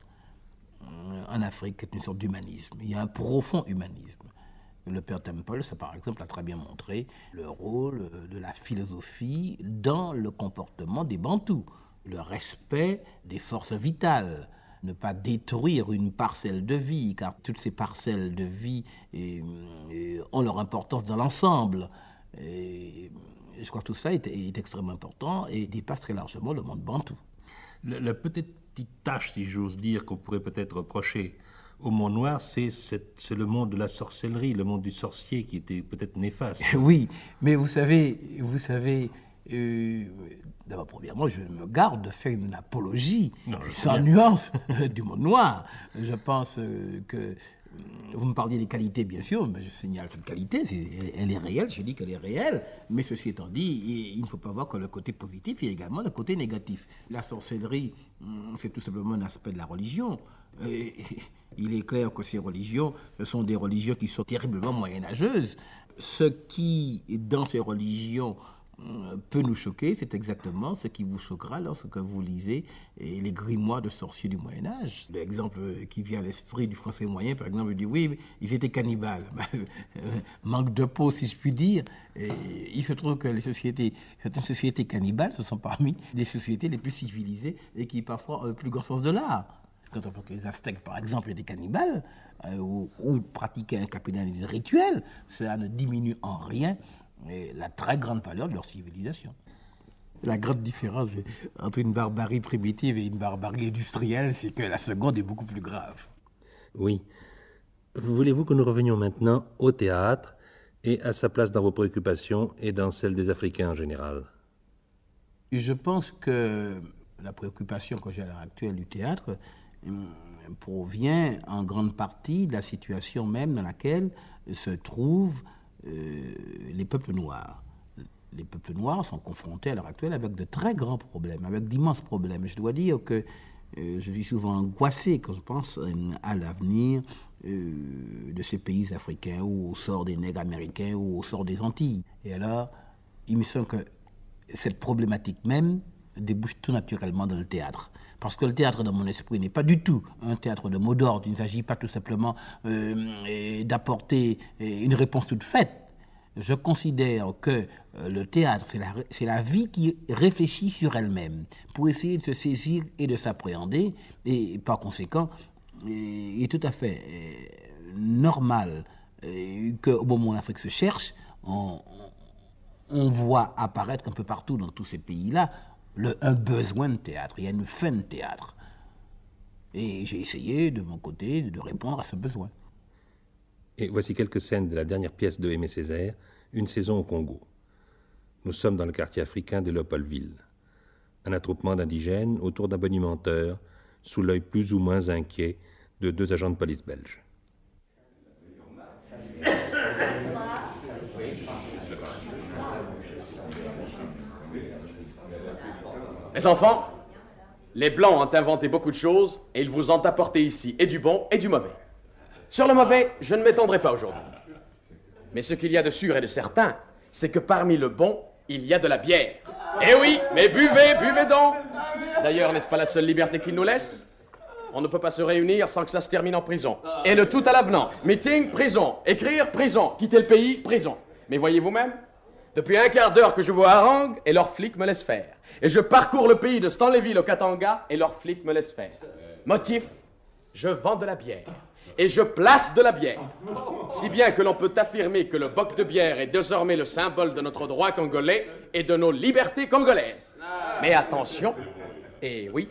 euh, en Afrique, qui est une sorte d'humanisme. Il y a un profond humanisme. Le père Temple, ça par exemple, a très bien montré le rôle euh, de la philosophie dans le comportement des Bantous, le respect des forces vitales, ne pas détruire une parcelle de vie, car toutes ces parcelles de vie ont leur importance dans l'ensemble. je crois que tout ça est, extrêmement important et dépasse très largement le monde bantou. La, petite tâche, si j'ose dire, qu'on pourrait peut-être reprocher au monde noir, c'est le monde de la sorcellerie, le monde du sorcier qui était peut-être néfaste. Oui, mais vous savez, vous savez, euh, D'abord, premièrement, je me garde de faire une apologie sans nuance du monde noir. Je pense euh, que euh, vous me parliez des qualités, bien sûr, mais je signale cette qualité, elle est réelle, je dis qu'elle est réelle, mais ceci étant dit, il ne faut pas voir que le côté positif, il y a également le côté négatif. La sorcellerie, hum, c'est tout simplement un aspect de la religion. Et il est clair que ces religions, ce sont des religions qui sont terriblement moyenâgeuses. Ce qui, dans ces religions, euh, peut nous choquer, c'est exactement ce qui vous choquera lorsque vous lisez les grimoires de sorciers du Moyen Âge. L'exemple qui vient à l'esprit du français moyen, par exemple, dit oui, ils étaient cannibales. Euh, manque de peau, si je puis dire. Il se trouve que les sociétés, certaines sociétés cannibales, ce sont parmi les sociétés les plus civilisées et qui parfois ont le plus grand sens de l'art. Quand on voit que les Aztèques, par exemple, étaient cannibales euh, ou pratiquaient un capitalisme rituel, cela ne diminue en rien et la très grande valeur de leur civilisation. La grande différence entre une barbarie primitive et une barbarie industrielle, c'est que la seconde est beaucoup plus grave. Oui. Voulez-vous que nous revenions maintenant au théâtre et à sa place dans vos préoccupations et dans celles des Africains en général? Je pense que la préoccupation que j'ai à l'heure actuelle du théâtre, provient en grande partie de la situation même dans laquelle se trouvent les peuples noirs les peuples noirs sont confrontés à l'heure actuelle avec de très grands problèmes, avec d'immenses problèmes. Je dois dire que euh, je suis souvent angoissé quand je pense euh, à l'avenir euh, de ces pays africains ou au sort des nègres américains ou au sort des Antilles. Et alors, il me semble que cette problématique même débouche tout naturellement dans le théâtre. Parce que le théâtre, dans mon esprit, n'est pas du tout un théâtre de mots d'ordre. Il ne s'agit pas tout simplement d'apporter une réponse toute faite je considère que euh, le théâtre, c'est la, vie qui réfléchit sur elle-même pour essayer de se saisir et de s'appréhender. Et par conséquent, il est tout à fait euh, normal euh, qu'au moment où l'Afrique se cherche, on, voit apparaître un peu partout dans tous ces pays-là un besoin de théâtre, il y a une fin de théâtre. Et j'ai essayé de mon côté de répondre à ce besoin. Et voici quelques scènes de la dernière pièce de Aimé Césaire, Une saison au Congo. Nous sommes dans le quartier africain de Léopoldville. Un attroupement d'indigènes autour d'un bonimenteur, sous l'œil plus ou moins inquiet de deux agents de police belges. Les enfants, les Blancs ont inventé beaucoup de choses et ils vous ont apporté ici et du bon et du mauvais. Sur le mauvais, je ne m'étendrai pas aujourd'hui. Mais ce qu'il y a de sûr et de certain, c'est que parmi le bon, il y a de la bière. Eh oui, mais buvez, buvez donc D'ailleurs, n'est-ce pas la seule liberté qu'il nous laisse On ne peut pas se réunir sans que ça se termine en prison. Et le tout à l'avenant. Meeting, prison. Écrire, prison. Quitter le pays, prison. Mais voyez vous-même, depuis un quart d'heure que je vois Harang et leurs flics me laissent faire. Et je parcours le pays de Stanleyville au Katanga et leurs flics me laissent faire. Motif, je vends de la bière et je place de la bière. Si bien que l'on peut affirmer que le boc de bière est désormais le symbole de notre droit congolais et de nos libertés congolaises. Mais attention, et oui,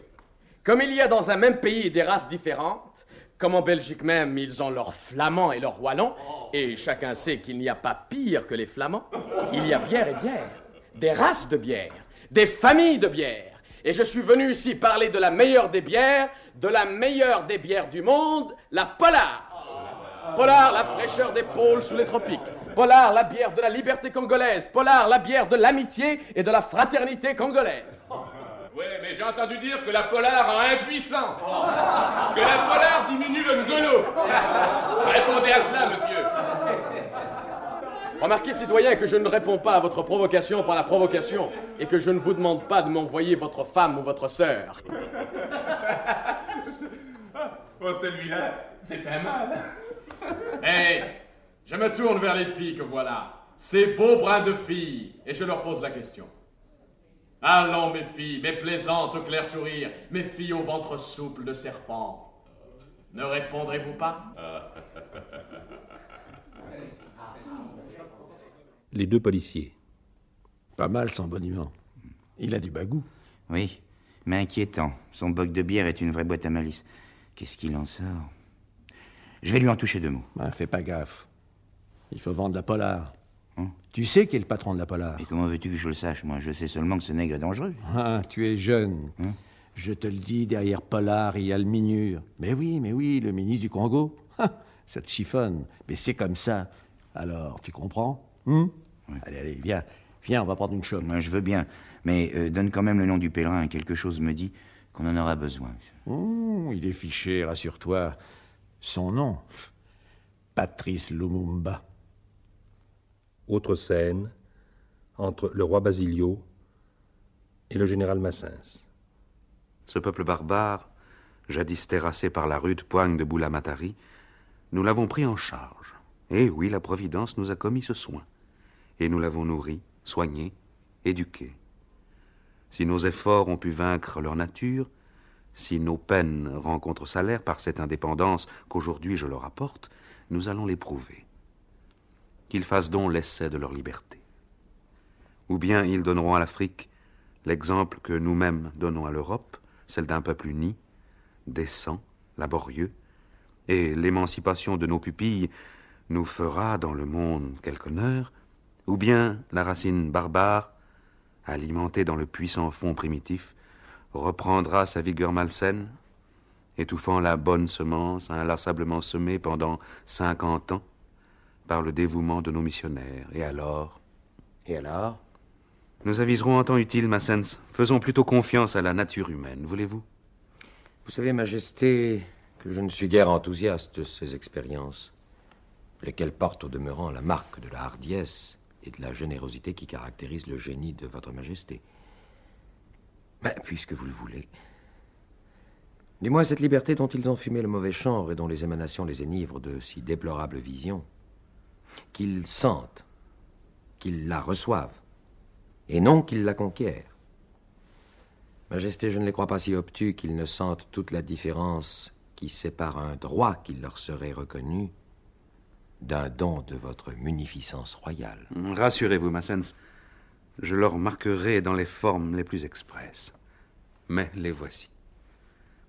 comme il y a dans un même pays des races différentes, comme en Belgique même ils ont leurs flamands et leurs wallons, et chacun sait qu'il n'y a pas pire que les flamands, il y a bière et bière, des races de bière, des familles de bière. Et je suis venu ici parler de la meilleure des bières, de la meilleure des bières du monde, la Polar. Polar, la fraîcheur des pôles sous les tropiques. Polar, la bière de la liberté congolaise. Polar, la bière de l'amitié et de la fraternité congolaise. Oui, mais j'ai entendu dire que la polar rend impuissant. Que la polar diminue le ngolo. Répondez à cela, monsieur. Remarquez, citoyen, que je ne réponds pas à votre provocation par la provocation et que je ne vous demande pas de m'envoyer votre femme ou votre sœur. oh, celui-là, c'est un mal. Hé, je me tourne vers les filles que voilà. Ces beaux brins de filles, et je leur pose la question. Allons, mes filles, mes plaisantes au clair sourire, mes filles au ventre souple de serpent. Ne répondrez-vous pas? Les deux policiers. Pas mal son boniment. Il a du bagou. Oui, mais inquiétant. Son boc de bière est une vraie boîte à malice. Qu'est-ce qu'il en sort? Je vais lui en toucher deux mots. Ben, fais pas gaffe. Il faut vendre la polar. Tu sais qui est le patron de la polar. Et comment veux-tu que je le sache Moi, je sais seulement que ce nègre est dangereux. Ah, tu es jeune. Hein? Je te le dis, derrière Polar, il y a le Minure. Mais oui, mais oui, le ministre du Congo. ça te chiffonne. Mais c'est comme ça. Alors, tu comprends? Hein? Allez, allez, viens. Viens, on va prendre une chose. Moi, je veux bien. Mais euh, donne quand même le nom du pèlerin. Quelque chose me dit qu'on en aura besoin. Oh, il est fiché, rassure-toi. Son nom Patrice Lumumba. Autre scène entre le roi Basilio et le général Massens. Ce peuple barbare, jadis terrassé par la rude poigne de Boulamatari, nous l'avons pris en charge. Et oui, la Providence nous a commis ce soin et nous l'avons nourri, soigné, éduqué. Si nos efforts ont pu vaincre leur nature, si nos peines rencontrent salaire par cette indépendance qu'aujourd'hui je leur apporte, nous allons l'éprouver. Qu'ils fassent donc l'essai de leur liberté. Ou bien ils donneront à l'Afrique l'exemple que nous-mêmes donnons à l'Europe, celle d'un peuple uni, décent, laborieux, et l'émancipation de nos pupilles nous fera dans le monde quelque honneur, ou bien la racine barbare, alimentée dans le puissant fond primitif, reprendra sa vigueur malsaine étouffant la bonne semence inlassablement semée pendant cinquante ans par le dévouement de nos missionnaires. Et alors? Et alors? Nous aviserons en temps utile, Massens. Faisons plutôt confiance à la nature humaine, voulez-vous? Vous savez, Majesté, que je ne suis guère enthousiaste de ces expériences, lesquelles portent au demeurant la marque de la hardiesse et de la générosité qui caractérise le génie de Votre Majesté. Mais puisque vous le voulez. Dis-moi cette liberté dont ils ont fumé le mauvais chanvre et dont les émanations les enivrent de si déplorables visions, qu'ils sentent, qu'ils la reçoivent, et non qu'ils la conquièrent. Majesté, je ne les crois pas si obtus qu'ils ne sentent toute la différence qui sépare un droit qui leur serait reconnu d'un don de votre munificence royale. Rassurez-vous, Massens. Je leur marquerai dans les formes les plus expresses. Mais les voici.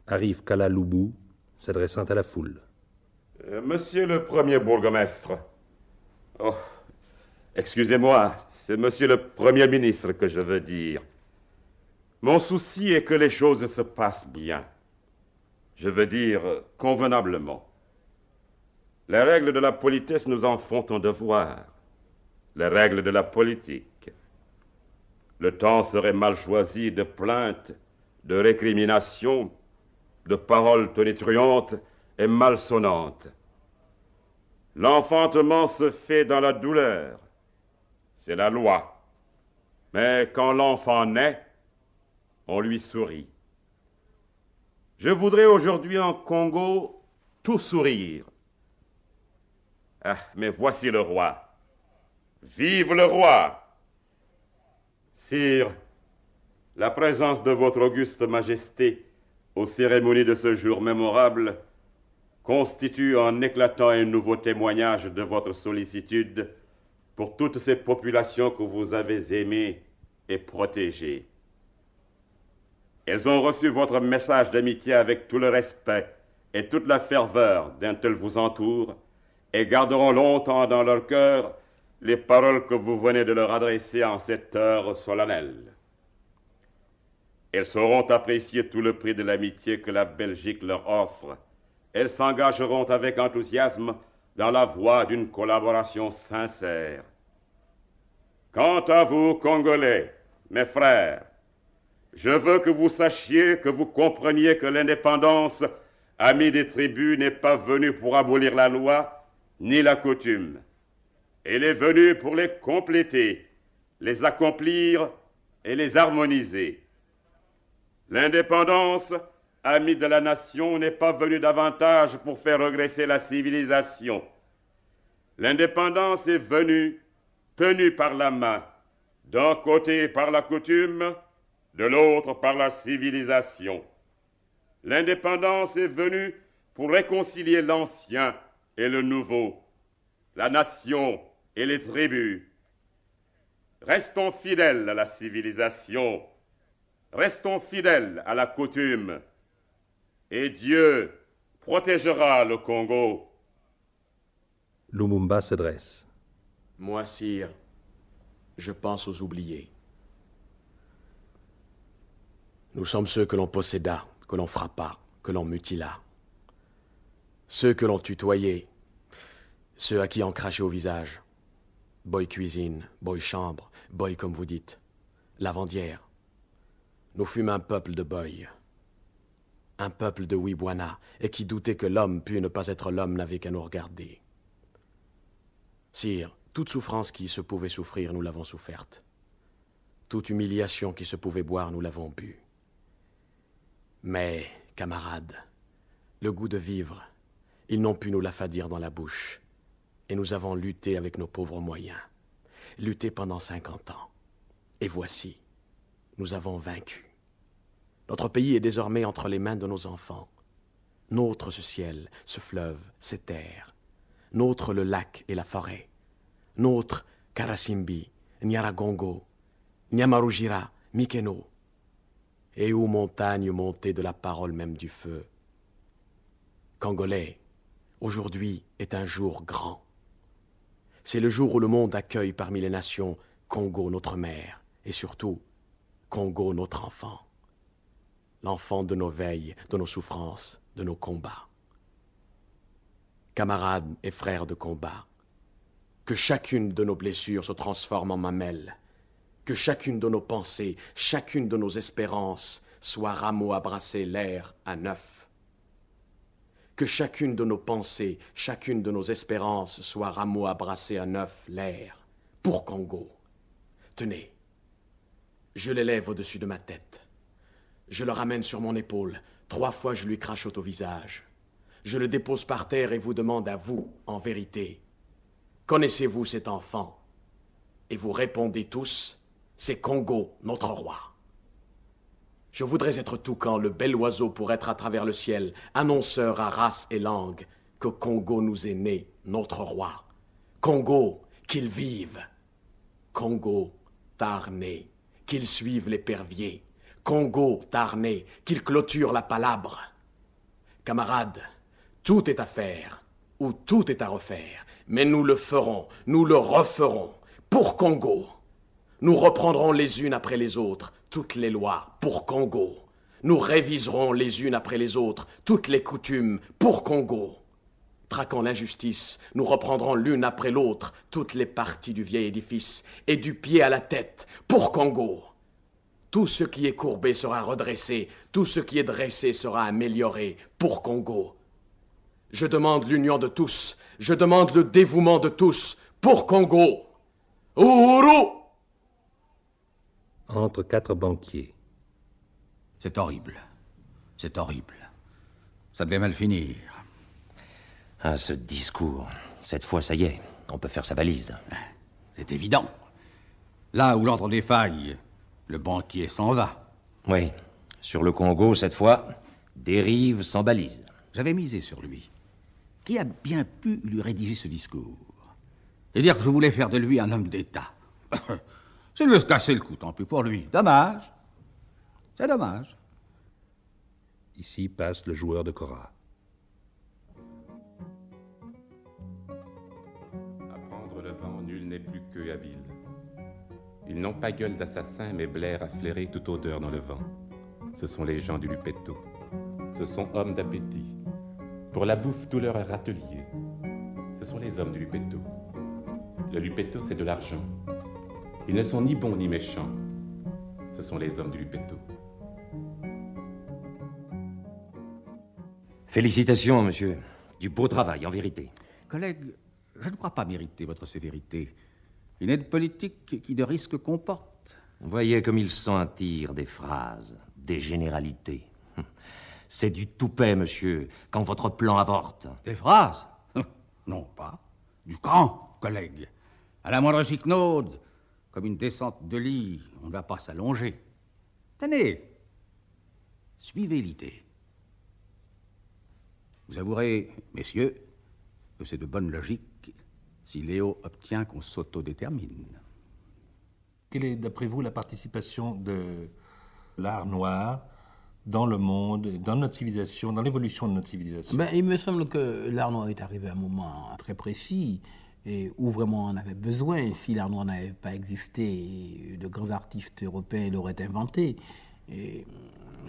Arrive Kalaloubou, s'adressant à la foule. Euh, monsieur le premier bourgmestre. Oh, excusez-moi, c'est monsieur le premier ministre que je veux dire. Mon souci est que les choses se passent bien. Je veux dire convenablement. Les règles de la politesse nous en font un devoir. Les règles de la politique. Le temps serait mal choisi de plaintes, de récriminations, de paroles tonitruantes et malsonnantes. L'enfantement se fait dans la douleur. C'est la loi. Mais quand l'enfant naît, on lui sourit. Je voudrais aujourd'hui en Congo tout sourire. Ah, mais voici le roi. Vive le roi Sire, la présence de votre auguste majesté aux cérémonies de ce jour mémorable constitue un éclatant et nouveau témoignage de votre sollicitude pour toutes ces populations que vous avez aimées et protégées. Elles ont reçu votre message d'amitié avec tout le respect et toute la ferveur d'un tel vous entoure, et garderont longtemps dans leur cœur les paroles que vous venez de leur adresser en cette heure solennelle. Elles sauront apprécier tout le prix de l'amitié que la Belgique leur offre. Elles s'engageront avec enthousiasme dans la voie d'une collaboration sincère. Quant à vous, Congolais, mes frères, je veux que vous sachiez, que vous compreniez que l'indépendance, amie des tribus, n'est pas venue pour abolir la loi, ni la coutume. Elle est venue pour les compléter, les accomplir et les harmoniser. L'indépendance, amie de la nation, n'est pas venue davantage pour faire regresser la civilisation. L'indépendance est venue, tenue par la main, d'un côté par la coutume, de l'autre par la civilisation. L'indépendance est venue pour réconcilier l'ancien et le nouveau, la nation et les tribus. Restons fidèles à la civilisation, restons fidèles à la coutume, et Dieu protégera le Congo. Lumumba se dresse. Moi, sire, je pense aux oubliés. Nous sommes ceux que l'on posséda, que l'on frappa, que l'on mutila. Ceux que l'on tutoyait, ceux à qui on crachait au visage. Boy cuisine, boy chambre, boy comme vous dites, lavandière. Nous fûmes un peuple de boy. Un peuple de Wibwana, et qui doutait que l'homme pût ne pas être l'homme n'avait qu'à nous regarder. Sire, toute souffrance qui se pouvait souffrir, nous l'avons soufferte. Toute humiliation qui se pouvait boire, nous l'avons bu. Mais, camarades, le goût de vivre, ils n'ont pu nous l'affadir dans la bouche. Et nous avons lutté avec nos pauvres moyens. Lutté pendant cinquante ans. Et voici, nous avons vaincu. Notre pays est désormais entre les mains de nos enfants. Nôtre ce ciel, ce fleuve, ces terres. Nôtre le lac et la forêt. Nôtre Karasimbi, Nyaragongo, Nyamarujira, Mikeno. Et aux montagnes montées de la parole même du feu. Congolais, aujourd'hui est un jour grand. C'est le jour où le monde accueille parmi les nations Congo notre mère et surtout Congo notre enfant. L'enfant de nos veilles, de nos souffrances, de nos combats. Camarades et frères de combat, que chacune de nos blessures se transforme en mamelle, que chacune de nos pensées, chacune de nos espérances soit rameau à brasser l'air à neuf. Que chacune de nos pensées, chacune de nos espérances soit rameau à brasser à neuf l'air pour Congo. Tenez, je l'élève au-dessus de ma tête. Je le ramène sur mon épaule. Trois fois je lui crachote au visage. Je le dépose par terre et vous demande à vous, en vérité, connaissez-vous cet enfant? Et vous répondez tous, c'est Congo, notre roi. Je voudrais être toucan, le bel oiseau pour être à travers le ciel, annonceur à race et langue, que Congo nous est né, notre roi. Congo, qu'il vive. Congo, Tarné, qu'il suive l'épervier. Congo, Tarné, qu'il clôture la palabre. Camarades, tout est à faire, ou tout est à refaire, mais nous le ferons, nous le referons, pour Congo. Nous reprendrons les unes après les autres toutes les lois pour Congo. Nous réviserons les unes après les autres toutes les coutumes pour Congo. Traquant l'injustice, nous reprendrons l'une après l'autre toutes les parties du vieil édifice, et du pied à la tête, pour Congo. Tout ce qui est courbé sera redressé, tout ce qui est dressé sera amélioré, pour Congo. Je demande l'union de tous, je demande le dévouement de tous, pour Congo. Uhuru Entre quatre banquiers. C'est horrible. C'est horrible. Ça devait mal finir. Ah, ce discours. Cette fois, ça y est, on peut faire sa valise. C'est évident. Là où l'ordre défaille, le banquier s'en va. Oui. Sur le Congo, cette fois, dérive sans balise. J'avais misé sur lui. Qui a bien pu lui rédiger ce discours? Et dire que je voulais faire de lui un homme d'État. C'est lui se casser le cou, tant pis pour lui. Dommage. C'est dommage. Ici passe le joueur de Cora. À prendre le vent, nul n'est plus qu'eux habile. Ils n'ont pas gueule d'assassin, mais blaire à flairer toute odeur dans le vent. Ce sont les gens du Lupetto. Ce sont hommes d'appétit. Pour la bouffe, tout leur râtelier. Ce sont les hommes du Lupetto. Le Lupetto, c'est de l'argent. Ils ne sont ni bons ni méchants. Ce sont les hommes du Lupetto. Félicitations, monsieur. Du beau travail, en vérité. Collègue, je ne crois pas mériter votre sévérité. Une aide politique qui de risques comporte. Voyez comme il s'en tire des phrases, des généralités. C'est du toupet, monsieur, quand votre plan avorte. Des phrases? Non pas. Du camp, collègue. À la moindre chicnaude, comme une descente de lit, on ne va pas s'allonger. Tenez, suivez l'idée. Vous avouerez, messieurs, que c'est de bonne logique si Léo obtient qu'on s'autodétermine. Quelle est, d'après vous, la participation de l'art noir dans le monde, dans notre civilisation, dans l'évolution de notre civilisation? Ben, Il me semble que l'art noir est arrivé à un moment très précis et où vraiment on avait besoin. Si l'art noir n'avait pas existé, de grands artistes européens l'auraient inventé. Et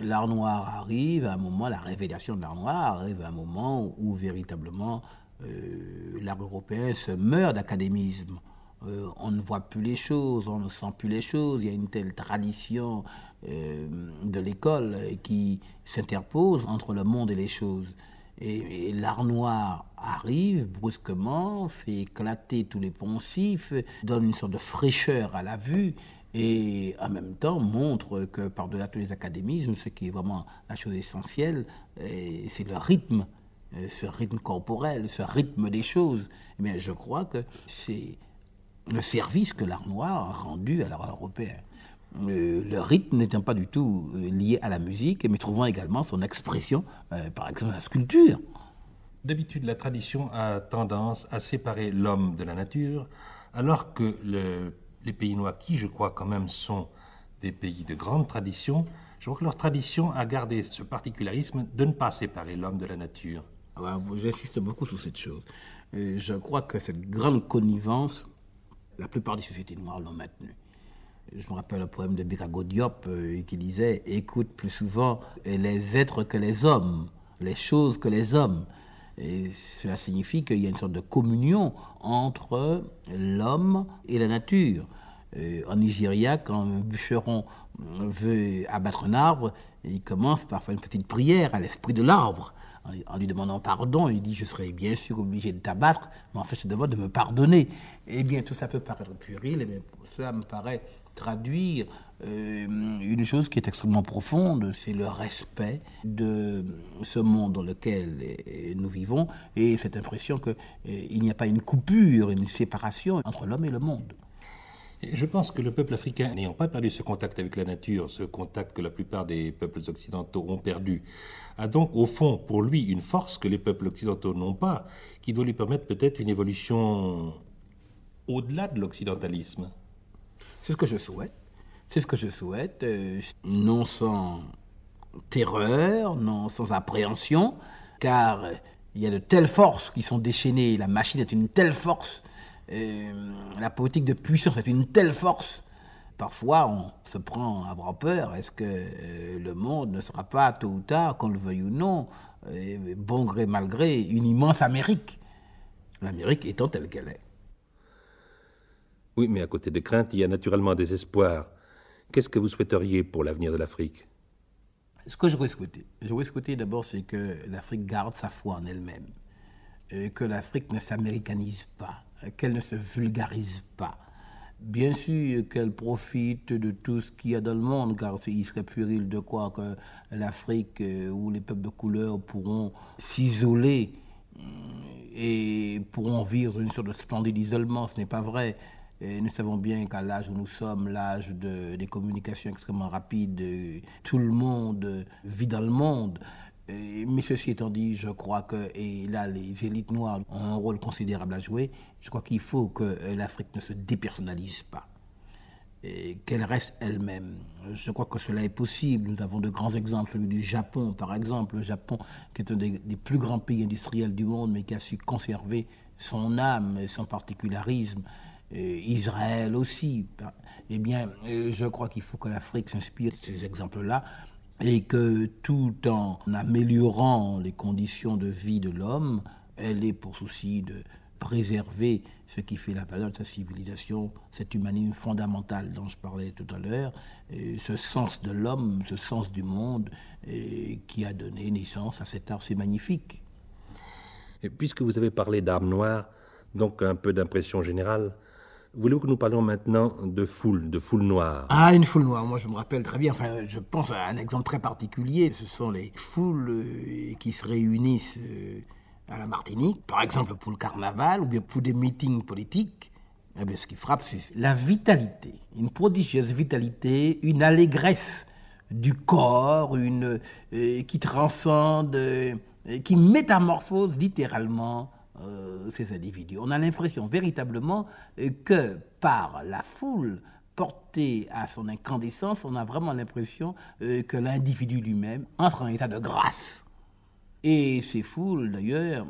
l'art noir arrive à un moment, la révélation de l'art noir arrive à un moment où véritablement euh, l'art européen se meurt d'académisme. Euh, on ne voit plus les choses, on ne sent plus les choses. Il y a une telle tradition euh, de l'école qui s'interpose entre le monde et les choses. Et, et l'art noir arrive brusquement, fait éclater tous les poncifs, donne une sorte de fraîcheur à la vue et en même temps montre que par-delà tous les académismes, ce qui est vraiment la chose essentielle, c'est le rythme, ce rythme corporel, ce rythme des choses. Mais je crois que c'est le service que l'art noir a rendu à l'art européen. Le, le rythme n'étant pas du tout euh, lié à la musique, mais trouvant également son expression, euh, par exemple, dans la sculpture. D'habitude, la tradition a tendance à séparer l'homme de la nature, alors que le, les pays noirs, qui je crois quand même sont des pays de grande tradition, je crois que leur tradition a gardé ce particularisme de ne pas séparer l'homme de la nature. J'insiste beaucoup sur cette chose. Euh, je crois que cette grande connivence, la plupart des sociétés noires l'ont maintenue. Je me rappelle un poème de Birago Diop euh, qui disait Écoute plus souvent les êtres que les hommes, les choses que les hommes. Cela signifie qu'il y a une sorte de communion entre l'homme et la nature. Euh, en Nigeria, quand un bûcheron veut abattre un arbre, il commence par faire une petite prière à l'esprit de l'arbre. En lui demandant pardon, il dit Je serai bien sûr obligé de t'abattre, mais en fait, je te demande de me pardonner. Eh bien, tout ça peut paraître puéril, mais cela me paraît traduire euh, une chose qui est extrêmement profonde, c'est le respect de ce monde dans lequel euh, nous vivons et cette impression qu'il euh, n'y a pas une coupure, une séparation entre l'homme et le monde. Je pense que le peuple africain, n'ayant pas perdu ce contact avec la nature, ce contact que la plupart des peuples occidentaux ont perdu, a donc au fond pour lui une force que les peuples occidentaux n'ont pas, qui doit lui permettre peut-être une évolution au-delà de l'occidentalisme. C'est ce que je souhaite. C'est ce que je souhaite, euh, non sans terreur, non sans appréhension, car il y a de telles forces qui sont déchaînées, la machine est une telle force, la politique de puissance est une telle force. Parfois, on se prend à avoir peur. Est-ce que le monde ne sera pas, tôt ou tard, qu'on le veuille ou non, bon gré mal gré, une immense Amérique? L'Amérique étant telle qu'elle est. Oui, mais à côté des craintes, il y a naturellement des espoirs. Qu'est-ce que vous souhaiteriez pour l'avenir de l'Afrique? Ce que je voudrais souhaiter, je voudrais souhaiter d'abord, c'est que l'Afrique garde sa foi en elle-même, euh, que l'Afrique ne s'américanise pas, qu'elle ne se vulgarise pas. Bien sûr qu'elle profite de tout ce qu'il y a dans le monde, car il serait puéril de croire que l'Afrique euh, ou les peuples de couleur pourront s'isoler euh, et pourront vivre une sorte de splendide isolement. Ce n'est pas vrai. Nous savons bien qu'à l'âge où nous sommes, l'âge de, des communications extrêmement rapides, tout le monde vit dans le monde. Mais ceci étant dit, je crois que, et là, les élites noires ont un rôle considérable à jouer. Je crois qu'il faut que l'Afrique ne se dépersonnalise pas, qu'elle reste elle-même. Je crois que cela est possible. Nous avons de grands exemples, celui du Japon, par exemple. Le Japon, qui est un des, des plus grands pays industriels du monde, mais qui a su conserver son âme et son particularisme. Israël aussi. Eh bien, euh, je crois qu'il faut que l'Afrique s'inspire de ces exemples-là et que tout en améliorant les conditions de vie de l'homme, elle ait pour souci de préserver ce qui fait la valeur de sa civilisation, cet humanisme fondamental dont je parlais tout à l'heure, ce sens de l'homme, ce sens du monde, qui a donné naissance à cet art si magnifique. Et puisque vous avez parlé d'armes noires, donc un peu d'impression générale, Voulez-vous que nous parlions maintenant de foule, de foule noire? Ah, une foule noire, moi je me rappelle très bien, enfin je pense à un exemple très particulier, ce sont les foules euh, qui se réunissent euh, à la Martinique, par exemple pour le carnaval ou bien pour des meetings politiques. Eh bien, ce qui frappe, c'est la vitalité, une prodigieuse vitalité, une allégresse du corps, une, euh, qui transcende, qui métamorphose littéralement euh, ces individus. On a l'impression véritablement euh, que par la foule portée à son incandescence, on a vraiment l'impression euh, que l'individu lui-même entre en état de grâce. Et ces foules, d'ailleurs,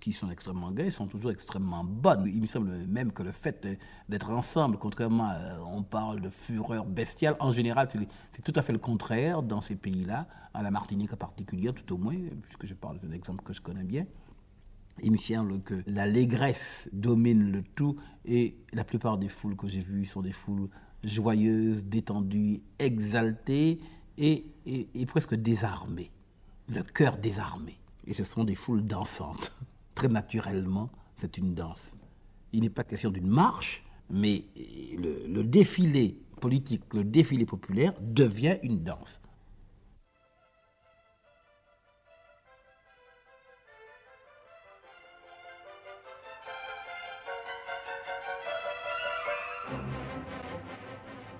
qui sont extrêmement gaies, sont toujours extrêmement bonnes. Il me semble même que le fait d'être ensemble, contrairement à, on parle de fureur bestiale, en général, c'est tout à fait le contraire dans ces pays-là, à la Martinique en particulier, tout au moins, puisque je parle d'un exemple que je connais bien. Il me semble que l'allégresse domine le tout et la plupart des foules que j'ai vues sont des foules joyeuses, détendues, exaltées et, presque désarmées. Le cœur désarmé. Et ce sont des foules dansantes. Très naturellement, c'est une danse. Il n'est pas question d'une marche, mais le défilé politique, le défilé populaire devient une danse.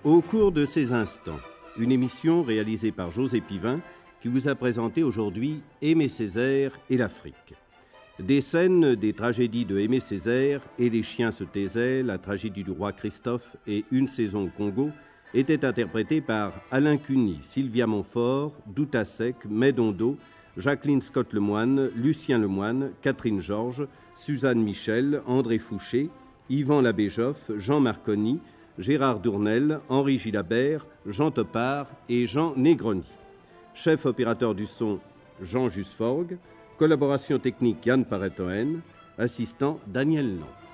Au cours de ces instants, une émission réalisée par José Pivin qui vous a présenté aujourd'hui Aimé Césaire et l'Afrique. Des scènes des tragédies de Aimé Césaire et Les chiens se taisaient, la tragédie du roi Christophe et Une saison au Congo étaient interprétées par Alain Cuny, Sylvia Montfort, Douta Sec, Médondo, Jacqueline Scott Lemoine, Lucien Lemoine, Catherine Georges, Suzanne Michel, André Fouché, Yvan Labéjoff, Jean Marconi, Gérard Dournel, Henri Gilabert, Jean Topard et Jean Negroni. Chef opérateur du son, Jean Jusforgue. Collaboration technique, Yann Paretoen. Assistant, Daniel Lang.